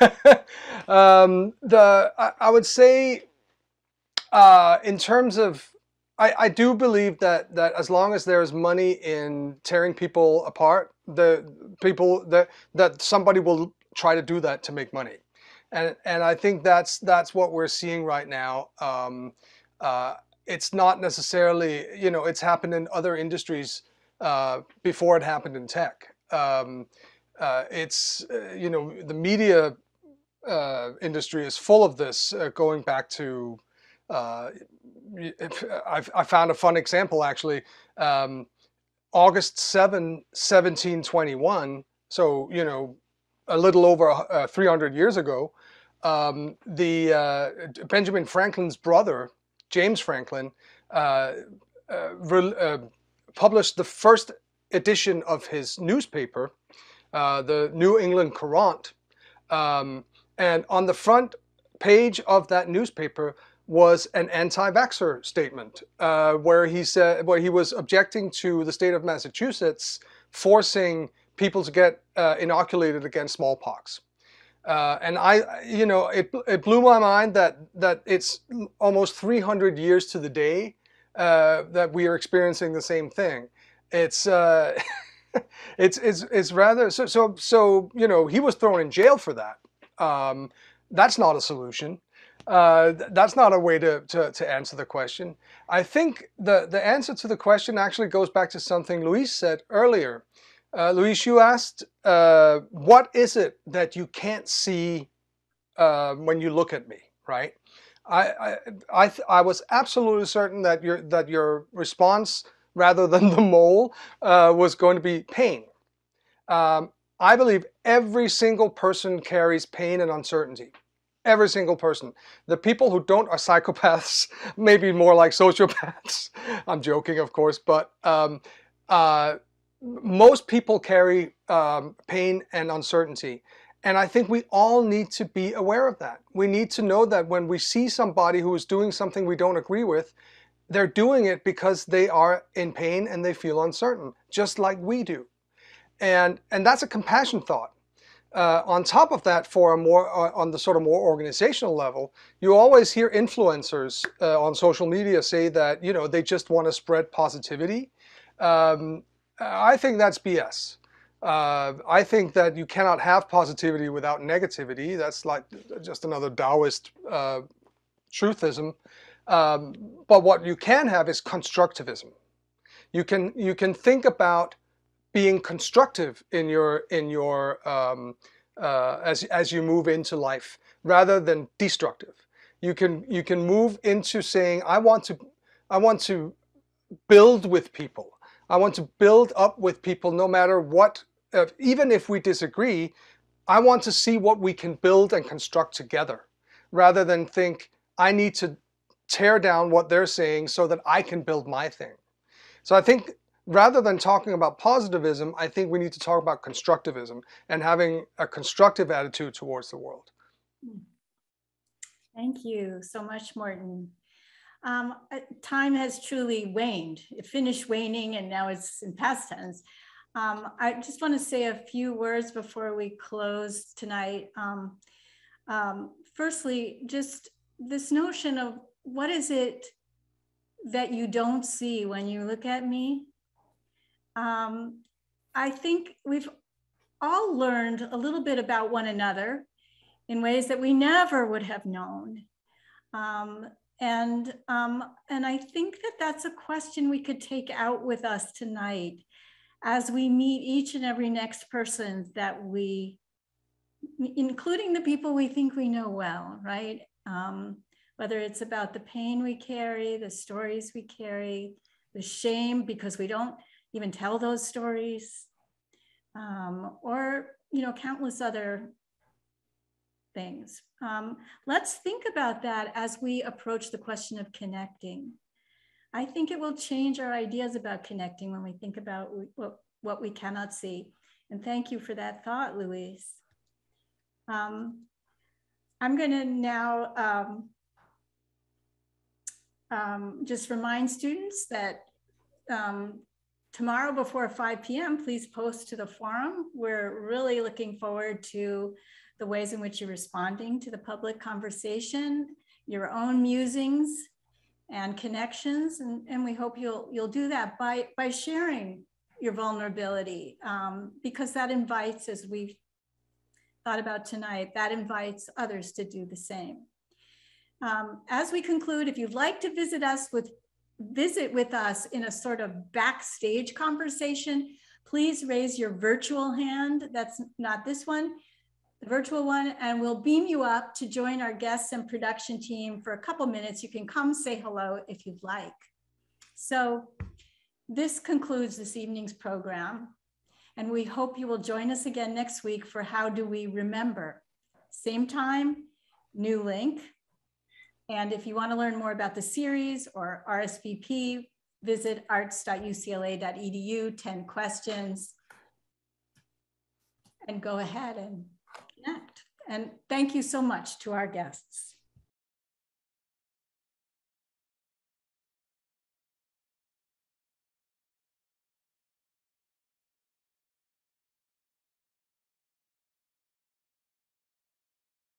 um, the I, I, would say uh, in terms of I, I do believe that that as long as there's money in tearing people apart the people that that somebody will try to do that to make money and and i think that's that's what we're seeing right now um, uh, it's not necessarily, you know, it's happened in other industries uh, before it happened in tech. Um, uh, it's, uh, you know, the media uh, industry is full of this uh, going back to, I found a fun example actually. Um, August 7, 1721, so, you know, a little over 300 years ago, um, the Benjamin Franklin's brother, James Franklin, uh, uh, uh, published the first edition of his newspaper, uh, the New England Courant. Um, and on the front page of that newspaper was an anti-vaxxer statement uh, where he said where he was objecting to the state of Massachusetts forcing people to get uh, inoculated against smallpox. Uh, and I, you know, it, it blew my mind that, that it's almost 300 years to the day uh, that we are experiencing the same thing. It's, uh, it's, it's, it's rather, so, so, so, you know, he was thrown in jail for that. Um, that's not a solution. Uh, that's not a way to, to, to, answer the question. I think the, the answer to the question actually goes back to something Luis said earlier. Uh, Luis, you asked, uh, what is it that you can't see uh, when you look at me, right? I, I, I, I, was absolutely certain that your, that your response, rather than the mole, uh, was going to be pain. Um, I believe every single person carries pain and uncertainty. Every single person. The people who don't are psychopaths, maybe more like sociopaths. I'm joking, of course, but um, uh, most people carry um, pain and uncertainty. And I think we all need to be aware of that. We need to know that when we see somebody who is doing something we don't agree with, they're doing it because they are in pain and they feel uncertain, just like we do. And, and that's a compassion thought. Uh, on top of that, for a more uh, on the sort of more organizational level, you always hear influencers uh, on social media say that you know they just want to spread positivity. Um, I think that's BS. Uh, I think that you cannot have positivity without negativity. That's like just another Taoist uh, truthism. Um, but what you can have is constructivism. You can you can think about being constructive in your in your um, uh, as as you move into life rather than destructive. You can you can move into saying I want to I want to build with people. I want to build up with people no matter what uh, even if we disagree, I want to see what we can build and construct together rather than think I need to tear down what they're saying so that I can build my thing. So I think rather than talking about positivism, I think we need to talk about constructivism and having a constructive attitude towards the world. Thank you so much, Morten. Um, uh, time has truly waned. It finished waning and now it's in past tense. Um, I just want to say a few words before we close tonight. Um, um, firstly, just this notion of what is it that you don't see when you look at me? Um, I think we've all learned a little bit about one another in ways that we never would have known. Um, and, um, and I think that that's a question we could take out with us tonight as we meet each and every next person that we, including the people we think we know well, right? Um, whether it's about the pain we carry, the stories we carry, the shame because we don't even tell those stories, um, or you know, countless other things. Um, let's think about that as we approach the question of connecting. I think it will change our ideas about connecting when we think about what, we cannot see. And thank you for that thought, Luis. Um, I'm going to now um, um, just remind students that um, tomorrow before 5 p.m., please post to the forum. We're really looking forward to the ways in which you're responding to the public conversation, your own musings, and connections. And, and we hope you'll, you'll do that by, by sharing your vulnerability um, because that invites, as we've thought about tonight, that invites others to do the same. Um, as we conclude, if you'd like to visit us with visit with us in a sort of backstage conversation, please raise your virtual hand. That's not this one the virtual one, and we'll beam you up to join our guests and production team for a couple minutes. You can come say hello if you'd like. So this concludes this evening's program, and we hope you will join us again next week for How Do We Remember? Same time, new link. And if you want to learn more about the series or RSVP, visit arts.ucla.edu, 10 questions, and go ahead and connect. And thank you so much to our guests.